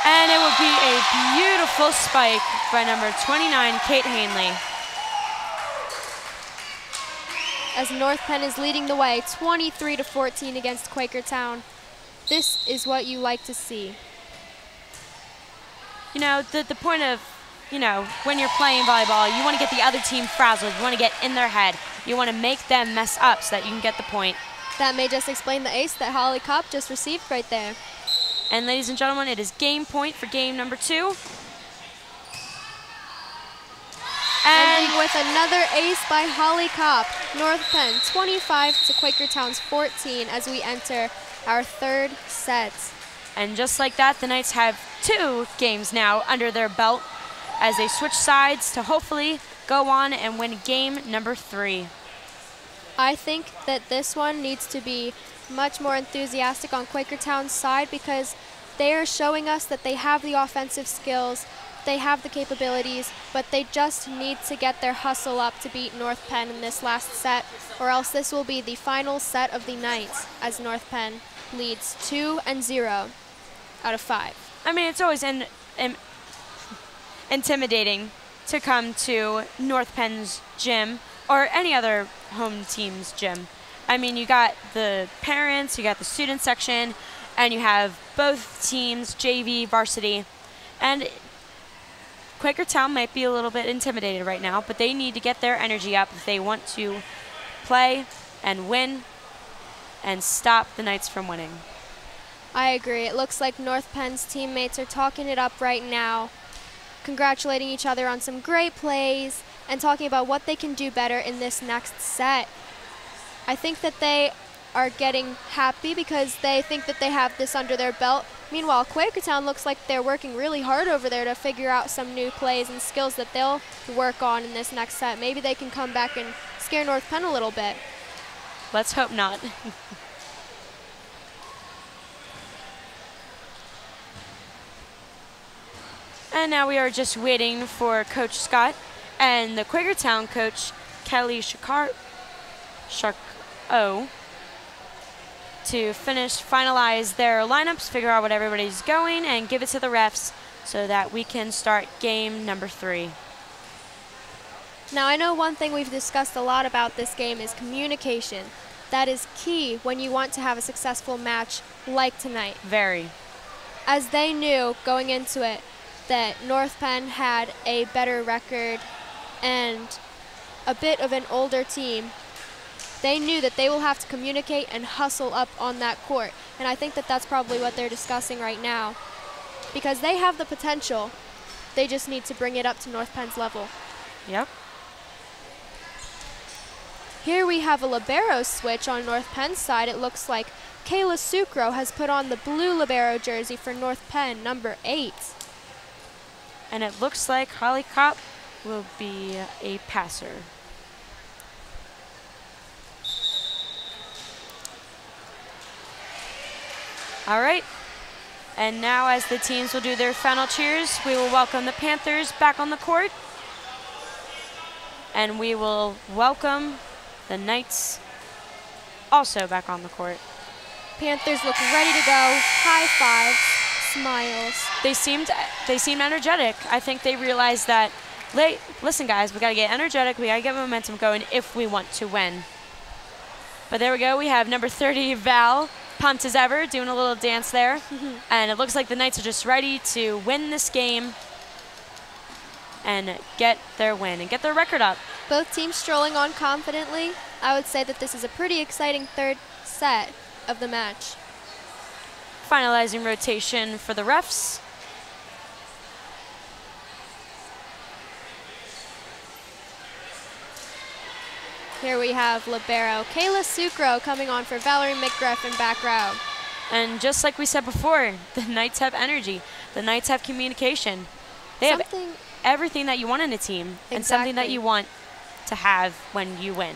And it will be a beautiful spike by number 29, Kate Hanley. as North Penn is leading the way 23 to 14 against Quakertown. This is what you like to see. You know, the, the point of, you know, when you're playing volleyball, you want to get the other team frazzled. You want to get in their head. You want to make them mess up so that you can get the point. That may just explain the ace that Holly Kopp just received right there. And ladies and gentlemen, it is game point for game number two. Ending And with another ace by Holly Kopp. North Penn 25 to Quakertown's 14 as we enter our third set. And just like that, the Knights have two games now under their belt as they switch sides to hopefully go on and win game number three. I think that this one needs to be much more enthusiastic on Quakertown's side because they are showing us that they have the offensive skills, they have the capabilities, but they just need to get their hustle up to beat North Penn in this last set, or else this will be the final set of the night as North Penn leads 2 and 0 out of 5. I mean, it's always in, in, intimidating to come to North Penn's gym or any other home team's gym. I mean, you got the parents, you got the student section, and you have both teams, JV, varsity. And Quakertown might be a little bit intimidated right now, but they need to get their energy up if they want to play and win and stop the Knights from winning. I agree. It looks like North Penn's teammates are talking it up right now, congratulating each other on some great plays and talking about what they can do better in this next set. I think that they are getting happy because they think that they have this under their belt. Meanwhile, Quakertown looks like they're working really hard over there to figure out some new plays and skills that they'll work on in this next set. Maybe they can come back and scare North Penn a little bit. Let's hope not. and now we are just waiting for Coach Scott and the Quakertown coach, Kelly Shakar, Shark O, to finish, finalize their lineups, figure out what everybody's going, and give it to the refs so that we can start game number three. Now, I know one thing we've discussed a lot about this game is communication. That is key when you want to have a successful match like tonight. Very. As they knew going into it that North Penn had a better record and a bit of an older team, they knew that they will have to communicate and hustle up on that court. And I think that that's probably what they're discussing right now. Because they have the potential, they just need to bring it up to North Penn's level. Yep. Here we have a libero switch on North Penn's side. It looks like Kayla Sucro has put on the blue libero jersey for North Penn, number eight. And it looks like Holly Kopp will be a passer. All right. And now as the teams will do their final cheers, we will welcome the Panthers back on the court. And we will welcome the Knights also back on the court. Panthers look ready to go. High five, smiles. They seemed they seemed energetic. I think they realized that listen guys, we got to get energetic. We got to get momentum going if we want to win. But there we go. We have number 30 Val pumped as ever, doing a little dance there. and it looks like the Knights are just ready to win this game and get their win and get their record up. Both teams strolling on confidently. I would say that this is a pretty exciting third set of the match. Finalizing rotation for the refs. Here we have libero Kayla Sucro coming on for Valerie McGriff in back row. And just like we said before, the Knights have energy. The Knights have communication. They something have everything that you want in a team exactly. and something that you want to have when you win.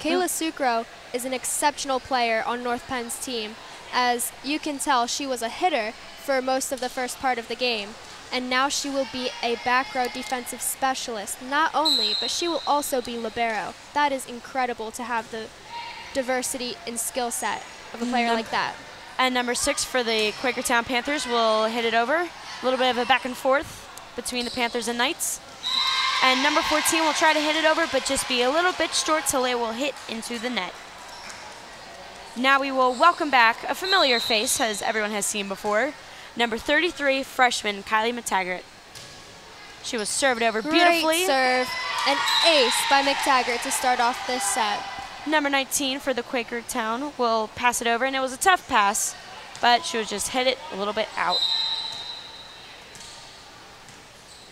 Kayla Sucro is an exceptional player on North Penn's team. As you can tell, she was a hitter for most of the first part of the game and now she will be a back row defensive specialist. Not only, but she will also be libero. That is incredible to have the diversity in skill set of a player like that. And number six for the Quakertown Panthers will hit it over. A little bit of a back and forth between the Panthers and Knights. And number 14 will try to hit it over, but just be a little bit short till it will hit into the net. Now we will welcome back a familiar face, as everyone has seen before, Number 33, freshman Kylie McTaggart. She was served over Great beautifully. serve. An ace by McTaggart to start off this set. Number 19 for the Quakertown will pass it over, and it was a tough pass, but she was just hit it a little bit out.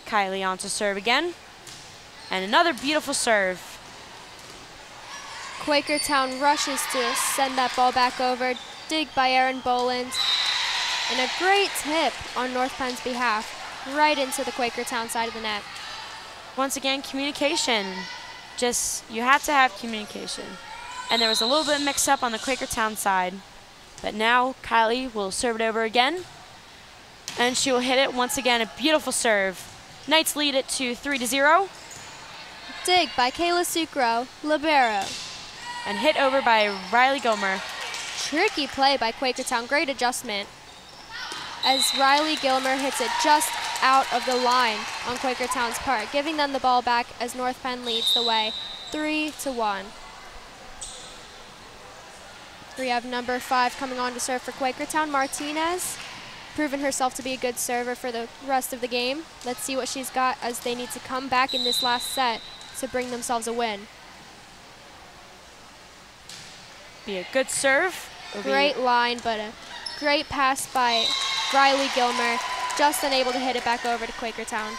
Kylie on to serve again. And another beautiful serve. Quakertown rushes to send that ball back over. dig by Erin Boland. And a great tip on North Penn's behalf, right into the Quakertown side of the net. Once again, communication. Just, you have to have communication. And there was a little bit of mix up on the Quakertown side. But now Kylie will serve it over again. And she will hit it once again, a beautiful serve. Knights lead it to 3 to 0. Dig by Kayla Sucro, libero. And hit over by Riley Gilmer. Tricky play by Quakertown, great adjustment. As Riley Gilmer hits it just out of the line on Quakertown's part, giving them the ball back as North Penn leads the way, three to one. We have number five coming on to serve for Quakertown, Martinez, proven herself to be a good server for the rest of the game. Let's see what she's got as they need to come back in this last set to bring themselves a win. Be a good serve. Great line, but a great pass by Riley Gilmer, just unable to hit it back over to Quakertown.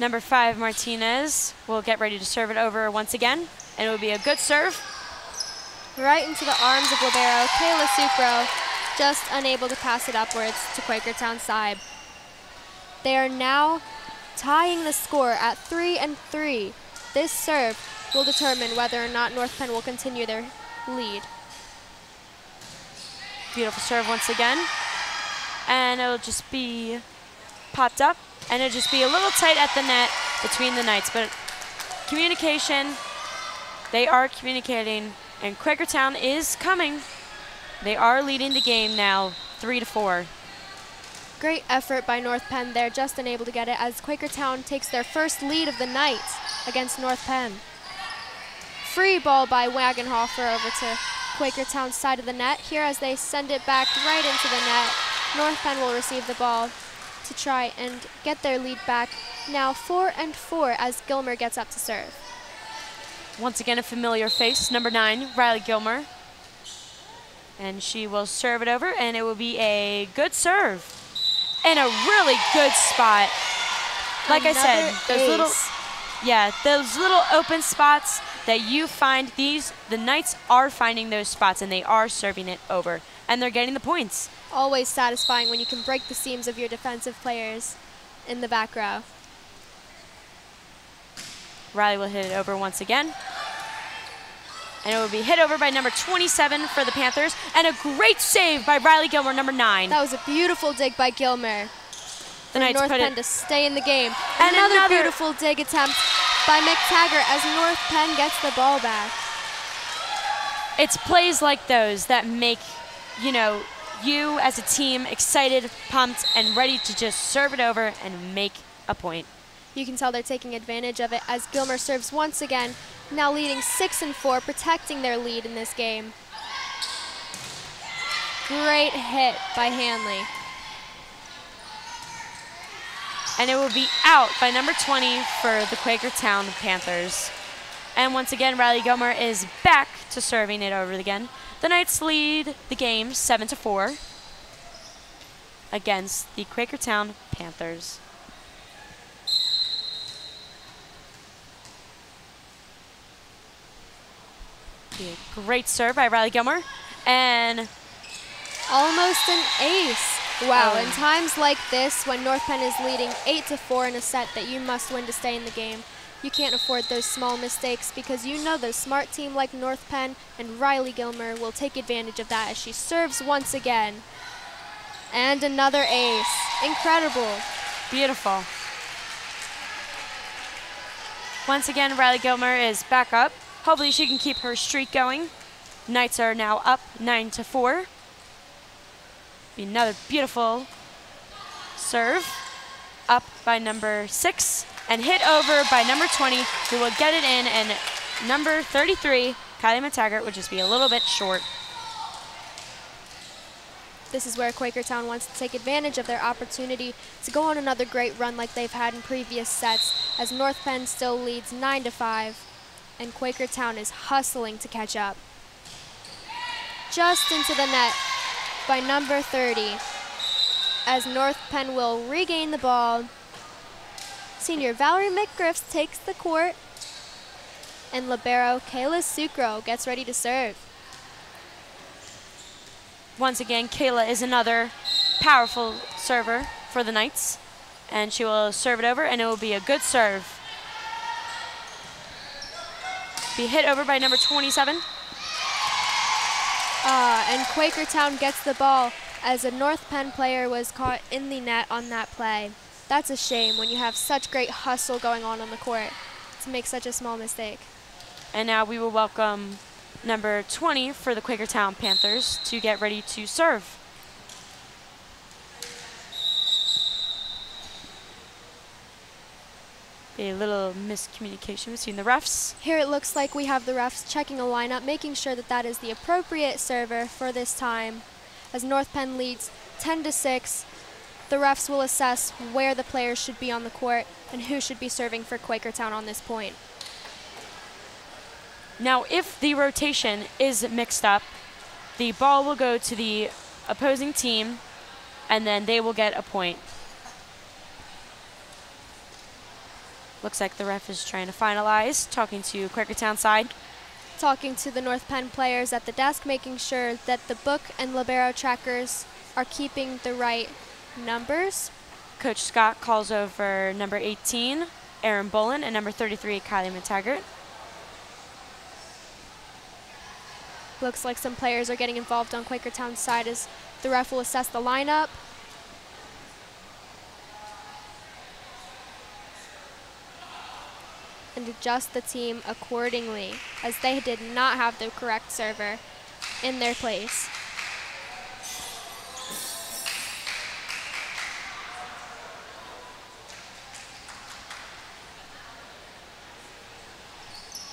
Number five, Martinez, will get ready to serve it over once again, and it will be a good serve. Right into the arms of Libero, Kayla Sucro, just unable to pass it upwards to Quakertown side. They are now tying the score at three and three. This serve will determine whether or not North Penn will continue their lead. Beautiful serve once again. And it'll just be popped up and it'll just be a little tight at the net between the Knights. But communication, they are communicating, and Quakertown is coming. They are leading the game now, three to four. Great effort by North Penn there, just unable to get it as Quakertown takes their first lead of the night against North Penn. Free ball by Wagenhofer over to Quakertown's side of the net here as they send it back right into the net. North Penn will receive the ball to try and get their lead back. Now four and four as Gilmer gets up to serve. Once again, a familiar face, number nine, Riley Gilmer. And she will serve it over, and it will be a good serve. In a really good spot. Like Another I said, those ace. little yeah, those little open spots that you find these the Knights are finding those spots and they are serving it over. And they're getting the points. Always satisfying when you can break the seams of your defensive players in the back row. Riley will hit it over once again. And it will be hit over by number 27 for the Panthers. And a great save by Riley Gilmer, number nine. That was a beautiful dig by Gilmer. The Knights North put Penn it to stay in the game. And another, another- beautiful dig attempt by Mick McTaggart as North Penn gets the ball back. it's plays like those that make, you know, you as a team excited, pumped, and ready to just serve it over and make a point. You can tell they're taking advantage of it as Gilmer serves once again, now leading six and four, protecting their lead in this game. Great hit by Hanley. And it will be out by number 20 for the Quakertown Panthers. And once again, Riley Gilmer is back to serving it over again. The Knights lead the game 7 to 4 against the Quakertown Panthers. A great serve by Riley Gilmer. And Almost an ace. Wow, Oh. in um, times like this, when North Penn is leading 8 to 4 in a set that you must win to stay in the game, you can't afford those small mistakes because you know the smart team like North Penn and Riley Gilmer will take advantage of that as she serves once again. And another ace. Incredible. Beautiful. Once again, Riley Gilmer is back up. Hopefully she can keep her streak going. Knights are now up 9 to 4. Be Another beautiful serve. Up by number 6 and hit over by number 20 who will get it in and number 33, Kylie McTaggart, would just be a little bit short. This is where Quakertown wants to take advantage of their opportunity to go on another great run like they've had in previous sets as North Penn still leads 9 to 5 and Quakertown is hustling to catch up. Just into the net by number 30 as North Penn will regain the ball senior Valerie McGriff takes the court. And libero Kayla Sucro gets ready to serve. Once again, Kayla is another powerful server for the Knights. And she will serve it over, and it will be a good serve. Be hit over by number 27. Uh, and Quakertown gets the ball as a North Penn player was caught in the net on that play. That's a shame when you have such great hustle going on on the court to make such a small mistake. And now we will welcome number 20 for the Quakertown Panthers to get ready to serve. A little miscommunication between the refs. Here it looks like we have the refs checking a lineup, making sure that that is the appropriate server for this time. As North Penn leads 10 to 6, the refs will assess where the players should be on the court and who should be serving for Quakertown on this point. Now, if the rotation is mixed up, the ball will go to the opposing team, and then they will get a point. Looks like the ref is trying to finalize, talking to Quakertown side. Talking to the North Penn players at the desk, making sure that the book and libero trackers are keeping the right numbers. Coach Scott calls over number 18, Erin Boland, and number 33, Kylie McTaggart. Looks like some players are getting involved on Quakertown's side as the ref will assess the lineup. And adjust the team accordingly as they did not have the correct server in their place.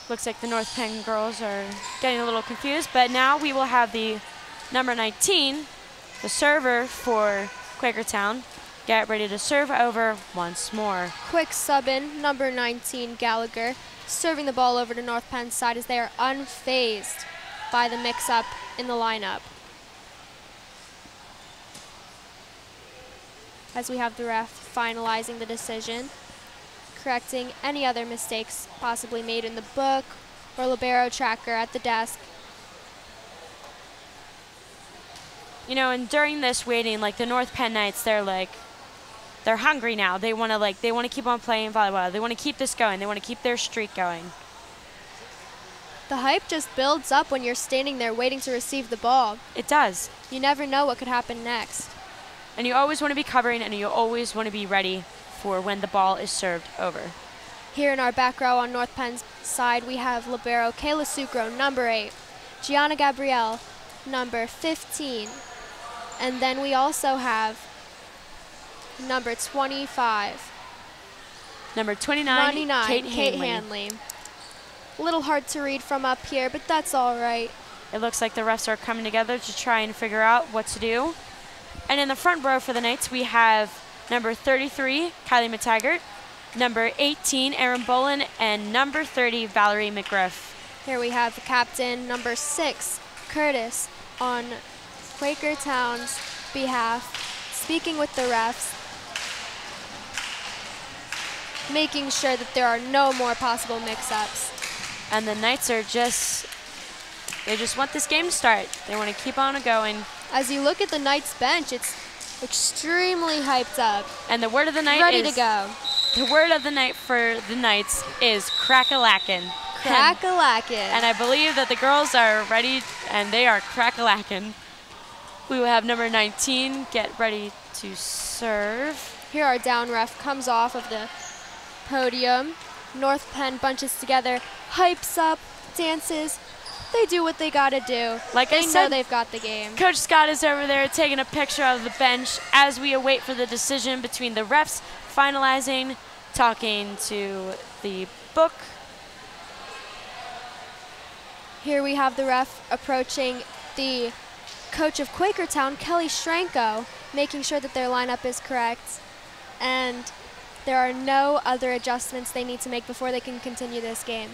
Looks like the North Penn girls are getting a little confused, but now we will have the number 19, the server for Quakertown, get ready to serve over once more. Quick sub in, number 19, Gallagher, serving the ball over to North Penn's side as they are unfazed by the mix up in the lineup. As we have the ref finalizing the decision correcting any other mistakes possibly made in the book or libero tracker at the desk. You know, and during this waiting, like the North Penn Knights, they're like, they're hungry now. They want to like, they want to keep on playing volleyball. They want to keep this going. They want to keep their streak going. The hype just builds up when you're standing there waiting to receive the ball. It does. You never know what could happen next. And you always want to be covering and you always want to be ready for when the ball is served over. Here in our back row on North Penn's side, we have libero Kayla Sucro, number 8, Gianna Gabriel, number 15, and then we also have number 25. Number 29, 29 Kate, Kate Hanley. Hanley. A little hard to read from up here, but that's all right. It looks like the refs are coming together to try and figure out what to do. And in the front row for the Knights, we have number 33, Kylie McTaggart, number 18, Erin Boland, and number 30, Valerie McGriff. Here we have the captain, number 6, Curtis, on Quakertown's behalf, speaking with the refs, making sure that there are no more possible mix-ups. And the Knights are just, they just want this game to start. They want to keep on going. As you look at the Knights bench, it's extremely hyped up. And the word of the night Ready is, to go. The word of the night for the Knights is crack-a-lackin'. Crack-a-lackin'. And I believe that the girls are ready, and they are crack-a-lackin'. We will have number 19 get ready to serve. Here our down ref comes off of the podium. North Penn bunches together, hypes up, dances. They do what they gotta do. Like they I know said, they've got the game. Coach Scott is over there taking a picture of the bench as we await for the decision between the refs finalizing, talking to the book. Here we have the ref approaching the coach of Quakertown, Kelly Schranko, making sure that their lineup is correct. And there are no other adjustments they need to make before they can continue this game.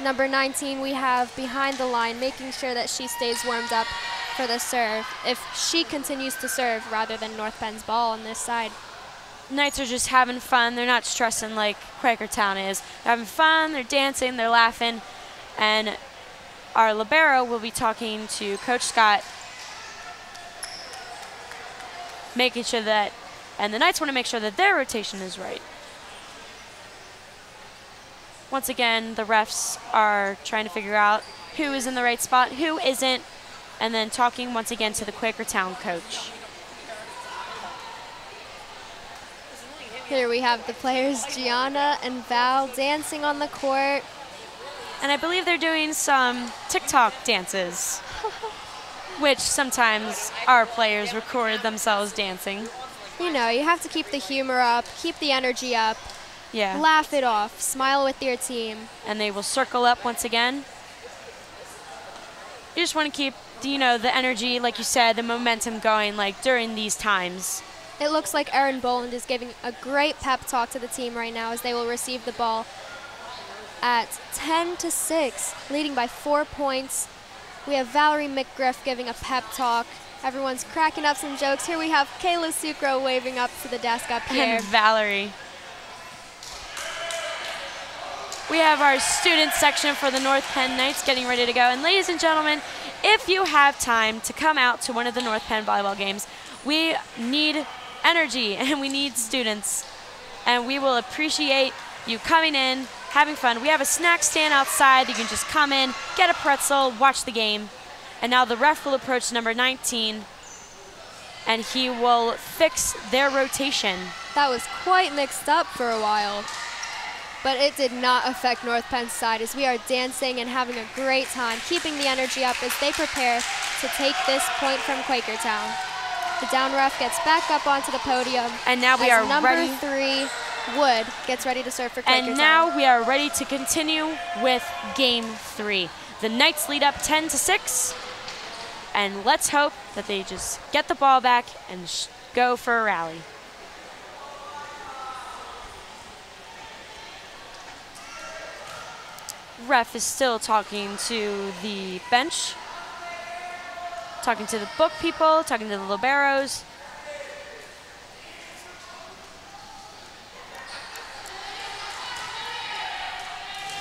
Number 19, we have behind the line, making sure that she stays warmed up for the serve if she continues to serve rather than North Penn's ball on this side. Knights are just having fun. They're not stressing like Quakertown is. They're having fun, they're dancing, they're laughing. And our Libero will be talking to Coach Scott, making sure that, and the Knights want to make sure that their rotation is right. Once again, the refs are trying to figure out who is in the right spot, who isn't, and then talking once again to the Quakertown coach. Here we have the players Gianna and Val dancing on the court. And I believe they're doing some TikTok dances, which sometimes our players record themselves dancing. You know, you have to keep the humor up, keep the energy up, Yeah. laugh it off, smile with your team. and they will circle up once again. You just want to keep, you know, the energy, like you said, the momentum going, like during these times. It looks like Erin Boland is giving a great pep talk to the team right now as they will receive the ball at 10 to 6, leading by four points. We have Valerie McGriff giving a pep talk. Everyone's cracking up some jokes. Here we have Kayla Sucro waving up to the desk up here. And Valerie. We have our student section for the North Penn Knights getting ready to go. And ladies and gentlemen, if you have time to come out to one of the North Penn volleyball games, we need energy and we need students. And we will appreciate you coming in, having fun. We have a snack stand outside. You can just come in, get a pretzel, watch the game. And now the ref will approach number 19 and he will fix their rotation. That was quite mixed up for a while. But it did not affect North Penn's side as we are dancing and having a great time, keeping the energy up as they prepare to take this point from Quakertown. The down ref gets back up onto the podium. And now we are number ready. three, Wood, gets ready to serve for Quakertown. And now we are ready to continue with game three. The Knights lead up 10 to 6. And let's hope that they just get the ball back and go for a rally. Ref is still talking to the bench, talking to the book people, talking to the liberos.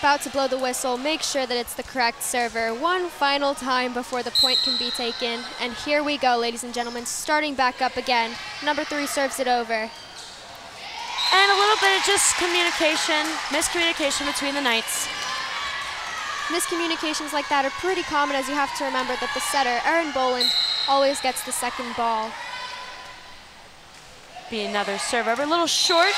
About to blow the whistle, make sure that it's the correct server one final time before the point can be taken. And here we go, ladies and gentlemen, starting back up again. Number three serves it over. And a little bit of just communication, miscommunication between the Knights. Miscommunications like that are pretty common as you have to remember that the setter, Erin Boland, always gets the second ball. Be another serve over. A little short.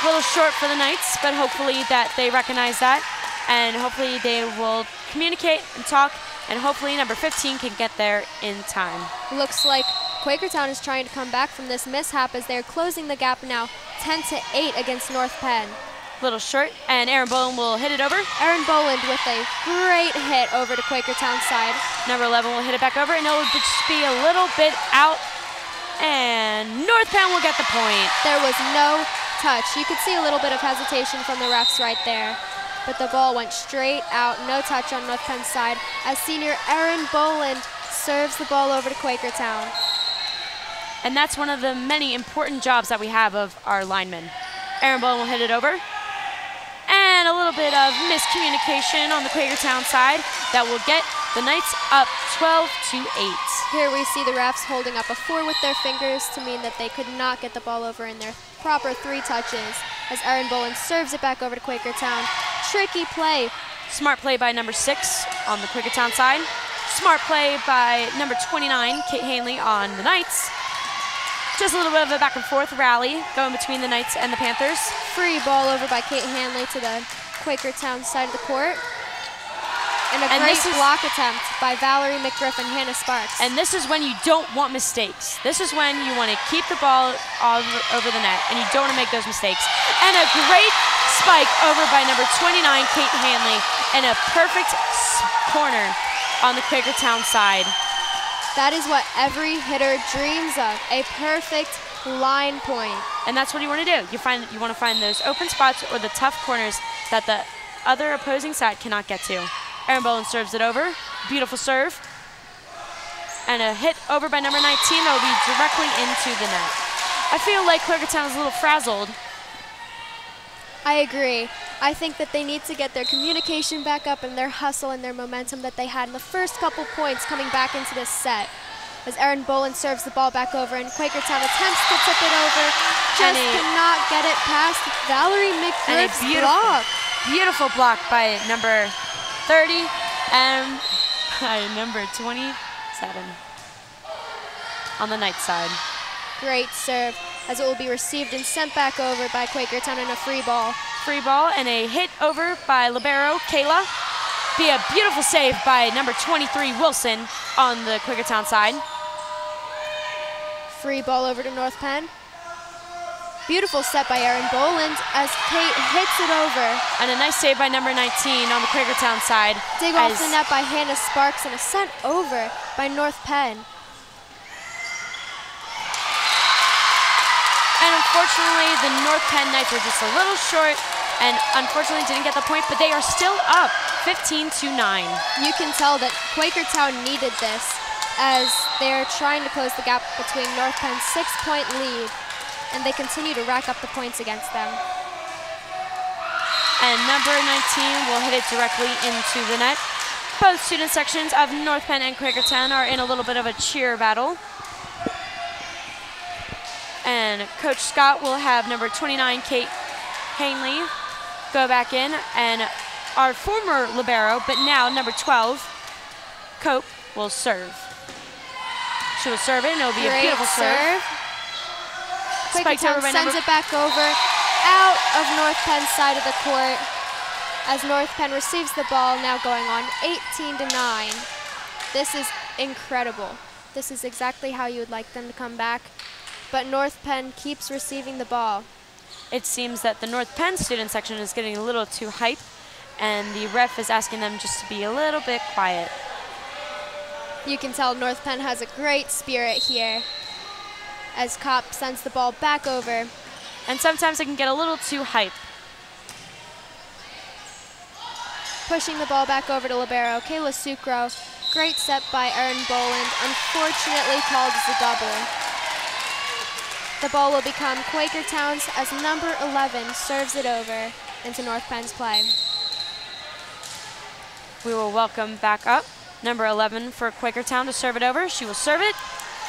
A little short for the But hopefully that they recognize that. And hopefully they will communicate and talk. And hopefully number 15 can get there in time. Looks like Quakertown is trying to come back from this mishap as they're closing the gap now 10 to 8 against North Penn. Little short. And Erin Boland will hit it over. Erin Boland with a great hit over to Quakertown side. Number 11 will hit it back over. And it will just be a little bit out. And North Penn will get the point. There was no touch. You could see a little bit of hesitation from the refs right there. But the ball went straight out, no touch on North Penn's side, as senior Erin Boland serves the ball over to Quakertown. And that's one of the many important jobs that we have of our linemen. Erin Boland will hit it over. And a little bit of miscommunication on the Quakertown side that will get the Knights up 12 to 8. Here we see the refs holding up a four with their fingers to mean that they could not get the ball over in their proper three touches as Erin Boland serves it back over to Quakertown. Tricky play. Smart play by number six on the Quakertown side. Smart play by number 29, Kate Hanley on the Knights. Just a little bit of a back and forth rally going between the Knights and the Panthers. Free ball over by Kate Hanley to the Quakertown side of the court. And a And great this is- block attempt by Valerie McGriff and Hannah Sparks. And this is when you don't want mistakes. This is when you want to keep the ball over, over the net and you don't want to make those mistakes. And a great spike over by number 29, Kate Hanley, and a perfect corner on the Quakertown side. that is what every hitter dreams of, a perfect line point. And that's what you want to do. You find you want to find those open spots or the tough corners that the other opposing side cannot get to. Erin Boland serves it over. Beautiful serve. And a hit over by number 19 that will be directly into the net. I feel like Quakertown is a little frazzled. I agree. I think that they need to get their communication back up and their hustle and their momentum that they had in the first couple points coming back into this set. As Erin Boland serves the ball back over and Quakertown attempts to tip it over, just a- cannot get it past Valerie McGriff's block. beautiful block by number 30 and number 27 on the Knight side. Great serve as it will be received and sent back over by Quakertown in a free ball. Free ball and a hit over by libero Kayla. Be a beautiful save by number 23 Wilson on the Quakertown side. Free ball over to North Penn. Beautiful set by Erin Boland as Kate hits it over. And a nice save by number 19 on the Quakertown side. Dig off the net by Hannah Sparks and a sent over by North Penn. And unfortunately, the North Penn Knights were just a little short and unfortunately didn't get the point, but they are still up 15 to 9. You can tell that Quakertown needed this as they're trying to close the gap between North Penn's six-point lead, and they continue to rack up the points against them. And number 19 will hit it directly into the net. Both student sections of North Penn and Quakertown are in a little bit of a cheer battle. And Coach Scott will have number 29, Kate Hanley, go back in. And our former libero, but now number 12, Kopp, will serve. She will serve it, and it'll be a beautiful serve. serve. Spiked Quakertown over by sends it back over out of North Penn's side of the court as North Penn receives the ball now going on 18 to 9. This is incredible. This is exactly how you would like them to come back. But North Penn keeps receiving the ball. it seems that the North Penn student section is getting a little too hype, and the ref is asking them just to be a little bit quiet. You can tell North Penn has a great spirit here as Kopp sends the ball back over. And sometimes it can get a little too hype. Pushing the ball back over to Libero. Kayla Sucro. Great set by Erin Boland. Unfortunately called as a double. The ball will become Quakertown's as number 11 serves it over into North Penn's play. We will welcome back up number 11 for Quakertown to serve it over. She will serve it,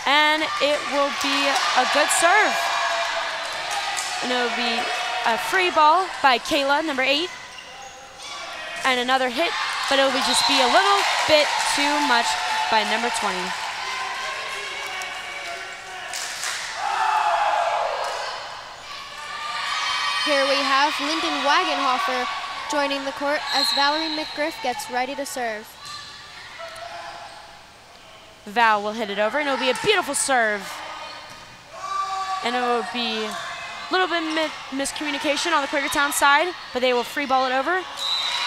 and it will be a good serve. And it will be a free ball by Kayla, number 8, and another hit, but it will be just be a little bit too much by number 20. Here we have Lyndon Wagenhofer joining the court as Valerie McGriff gets ready to serve. Val will hit it over, and it'll be a beautiful serve. And it will be a little bit mi- miscommunication on the Quakertown side, but they will free ball it over.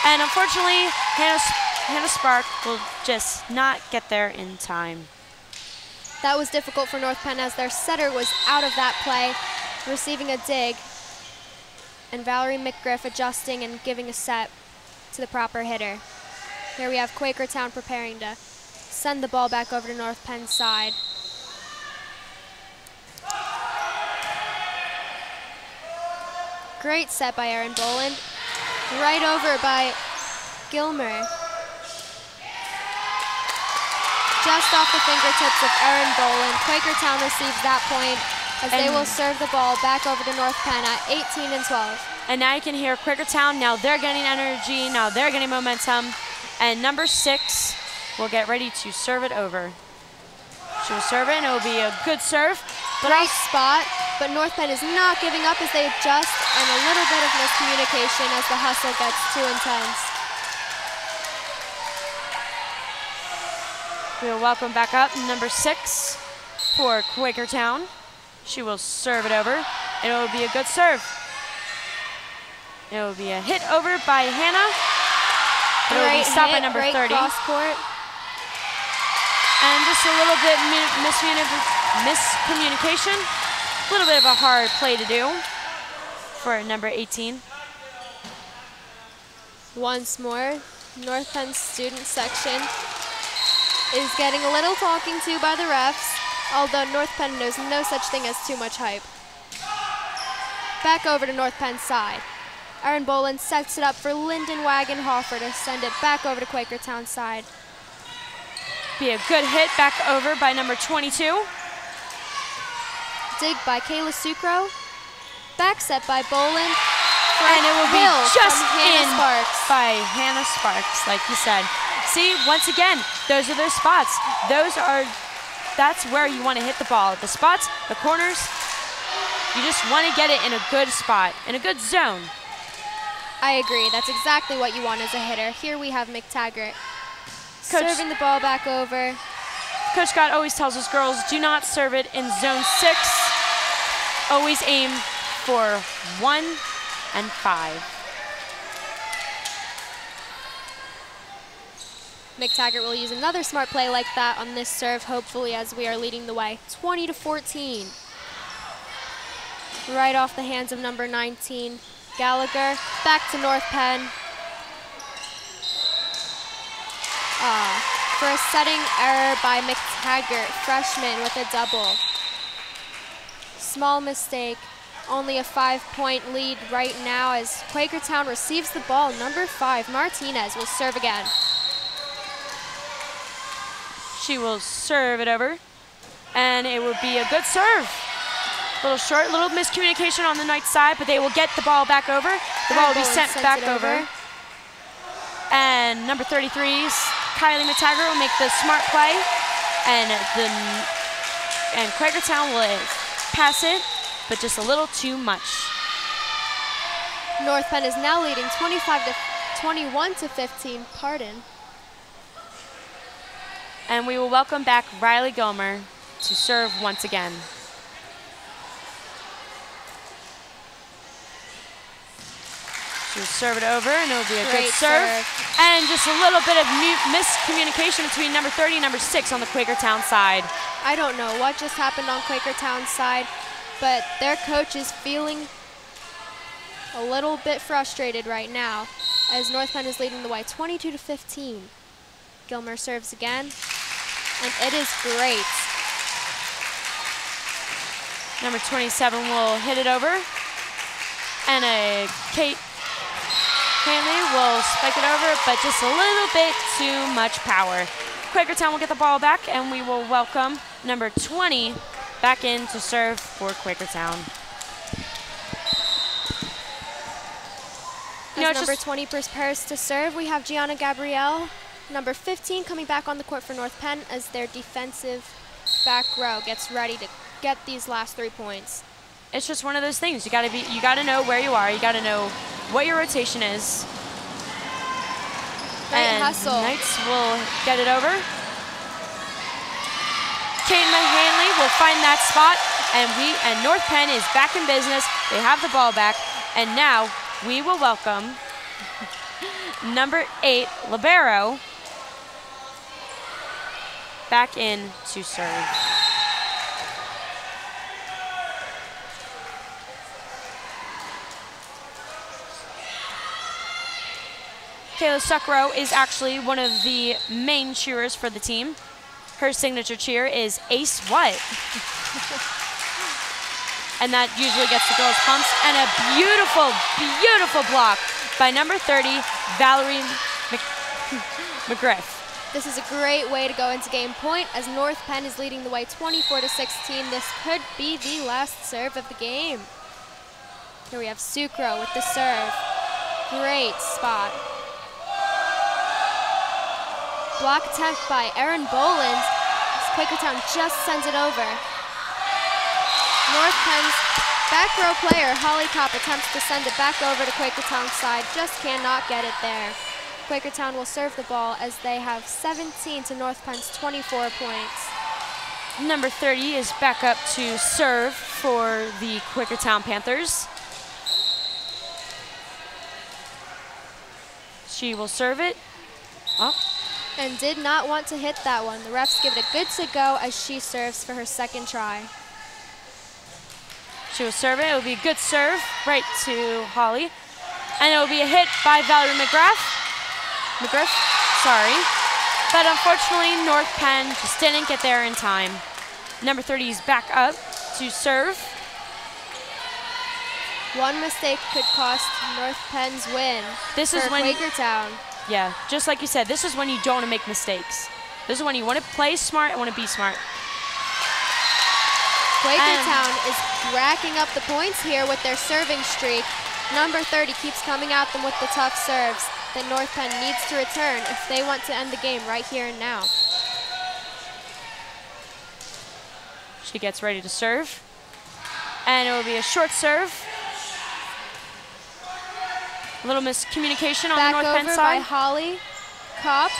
And unfortunately, Hannah, Hannah Spark will just not get there in time. That was difficult for North Penn as their setter was out of that play, receiving a dig. And Valerie McGriff adjusting and giving a set to the proper hitter. Here we have Quakertown preparing to send the ball back over to North Penn's side. Great set by Erin Boland. Right over by Gilmer. Just off the fingertips of Erin Boland. Quakertown receives that point as they will serve the ball back over to North Penn at 18 and 12. And now you can hear Quakertown. Now they're getting energy. Now they're getting momentum. And number six will get ready to serve it over. She will serve it, and it will be a good serve. But Great spot, but North Penn is not giving up as they adjust and a little bit of miscommunication as the hustle gets too intense. we will welcome back up number six for Quakertown. She will serve it over, and it will be a good serve. It will be a hit over by Hannah. It will be stopped by number great 30. cross court. And just a little bit mi- miscommunication. A little bit of a hard play to do for number 18. Once more, North Penn student section is getting a little talking to by the refs, although North Penn knows no such thing as too much hype. back over to North Penn side. Erin Boland sets it up for Lyndon Wagenhofer to send it back over to Quakertown side. Be a good hit back over by number 22. Dig by Kayla Sucro. Back set by Boland. And it will be just Hannah in Sparks. by Hannah Sparks, like you said. See, once again, those are their spots. Those are, that's where you want to hit the ball. The spots, the corners, you just want to get it in a good spot, in a good zone. I agree. That's exactly what you want as a hitter. Here we have McTaggart Coach- serving the ball back over. Coach Scott always tells us girls do not serve it in zone six. Always aim for one and five. McTaggart will use another smart play like that on this serve, hopefully, as we are leading the way. 20 to 14. Right off the hands of number 19, Gallagher. Back to North Penn. Ah, for a setting error by McTaggart, freshman with a double. Small mistake. Only a five-point lead right now as Quakertown receives the ball. Number five, Martinez, will serve again. She will serve it over, and it will be a good serve. A little short, little miscommunication on the right side, but they will get the ball back over. The ball will be sent back it over. And number 33's Kylie McTaggart will make the smart play, and the and Quakertown will pass it, but just a little too much. North Penn is now leading 25 to 21 to 15. Pardon. And we will welcome back Riley Gilmer to serve once again. Serve it over, and it'll be a Great good serve. serve. And just a little bit of miscommunication between number 30 and number 6 on the Quakertown side. I don't know what just happened on Quakertown's side, but their coach is feeling a little bit frustrated right now as North Penn is leading the way 22 to 15. Gilmer serves again, and it is great. Number 27 will hit it over. And a Kate Hanley will spike it over, but just a little bit too much power. Quakertown will get the ball back, and we will welcome number 20 back in to serve for Quakertown. You know, number just- 20 prepares to serve, we have Gianna Gabriel. Number 15 coming back on the court for North Penn as their defensive back row gets ready to get these last three points. It's just one of those things. You gotta be, you gotta know where you are. You gotta know what your rotation is. Great and hustle. Knights will get it over. Kate Hanley will find that spot, and we and North Penn is back in business. They have the ball back, and now we will welcome number eight libero back in to serve. Kayla Suckrow is actually one of the main cheerers for the team. Her signature cheer is Ace What? and that usually gets the girls pumps. And a beautiful, beautiful block by number 30, Valerie Mc- McGriff. This is a great way to go into game point as North Penn is leading the way 24 to 16. This could be the last serve of the game. Here we have Sucro with the serve. Great spot. Block attempt by Erin Boland. Quakertown just sends it over. North Penn's back row player, Holly Kopp, attempts to send it back over to Quakertown's side, just cannot get it there. Quakertown will serve the ball as they have 17 to North Penn's 24 points. Number 30 is back up to serve for the Quakertown Panthers. She will serve it. Oh, And did not want to hit that one. The refs give it a good to go as she serves for her second try. She will serve it. It will be a good serve right to Holly. And it will be a hit by Valerie McGrath. McGriff, sorry. But unfortunately, North Penn just didn't get there in time. Number 30 is back up to serve. One mistake could cost North Penn's win. This is when- Quakertown. Yeah, just like you said, this is when you don't want to make mistakes. This is when you want to play smart and want to be smart. Quakertown um, is racking up the points here with their serving streak. Number 30 keeps coming at them with the tough serves that North Penn needs to return if they want to end the game right here and now. She gets ready to serve. And it will be a short serve. A little miscommunication on Back the North Penn over by side. Holly. Kopp.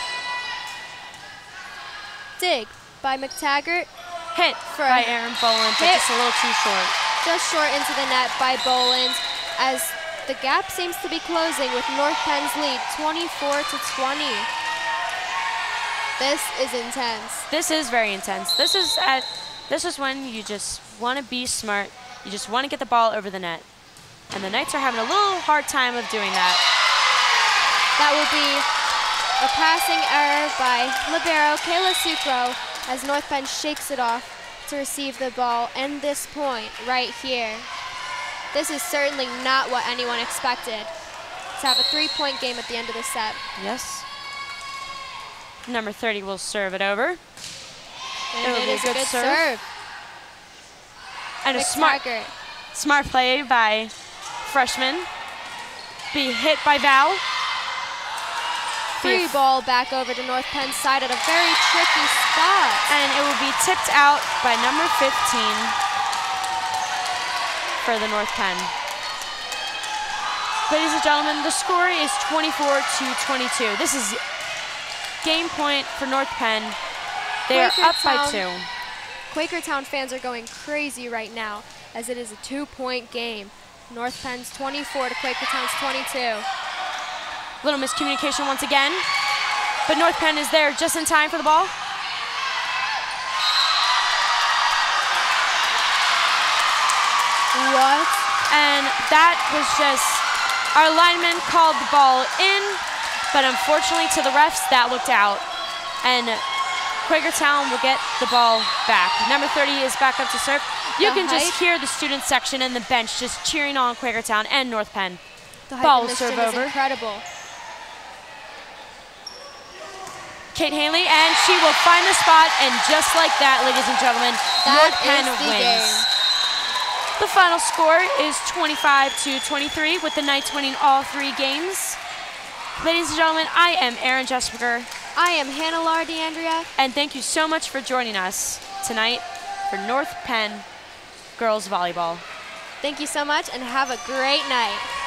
Dig by McTaggart. Hit for by Erin Boland, but just a little too short. Just short into the net by Boland as the gap seems to be closing with North Penn's lead 24 to 20. This is intense. This is very intense. This is at this is when you just want to be smart. You just want to get the ball over the net. And the Knights are having a little hard time of doing that. That will be a passing error by libero Kayla Sucro as North Penn shakes it off to receive the ball and this point right here. This is certainly not what anyone expected to have a three-point game at the end of the set. Yes. Number 30 will serve it over. And It'll it be a is good a good serve. serve. And a smart smart play by freshman. Be hit by Val. Free ball back over to North Penn's side at a very tricky spot. And it will be tipped out by number 15 for the North Penn. Ladies and gentlemen, the score is 24 to 22. This is game point for North Penn. They are up by Quakertown. two. Quakertown fans are going crazy right now as it is a two-point game. North Penn's 24 to Quakertown's 22. Little miscommunication once again. But North Penn is there just in time for the ball. What? And that was just, our lineman called the ball in, but unfortunately to the refs, that looked out. And Quakertown will get the ball back. Number 30 is back up to serve. You The can just hear the student section and the bench just cheering on Quakertown and North Penn. The hype Ball serve over. incredible. Kate Hanley, and she will find the spot, and just like that, ladies and gentlemen, That North Penn the wins. game. The final score is 25 to 23, with the Knights winning all three games. Ladies and gentlemen, I am Erin Jessberger, I am Hannah Lar DeAndrea. and thank you so much for joining us tonight for North Penn girls volleyball. Thank you so much and have a great night.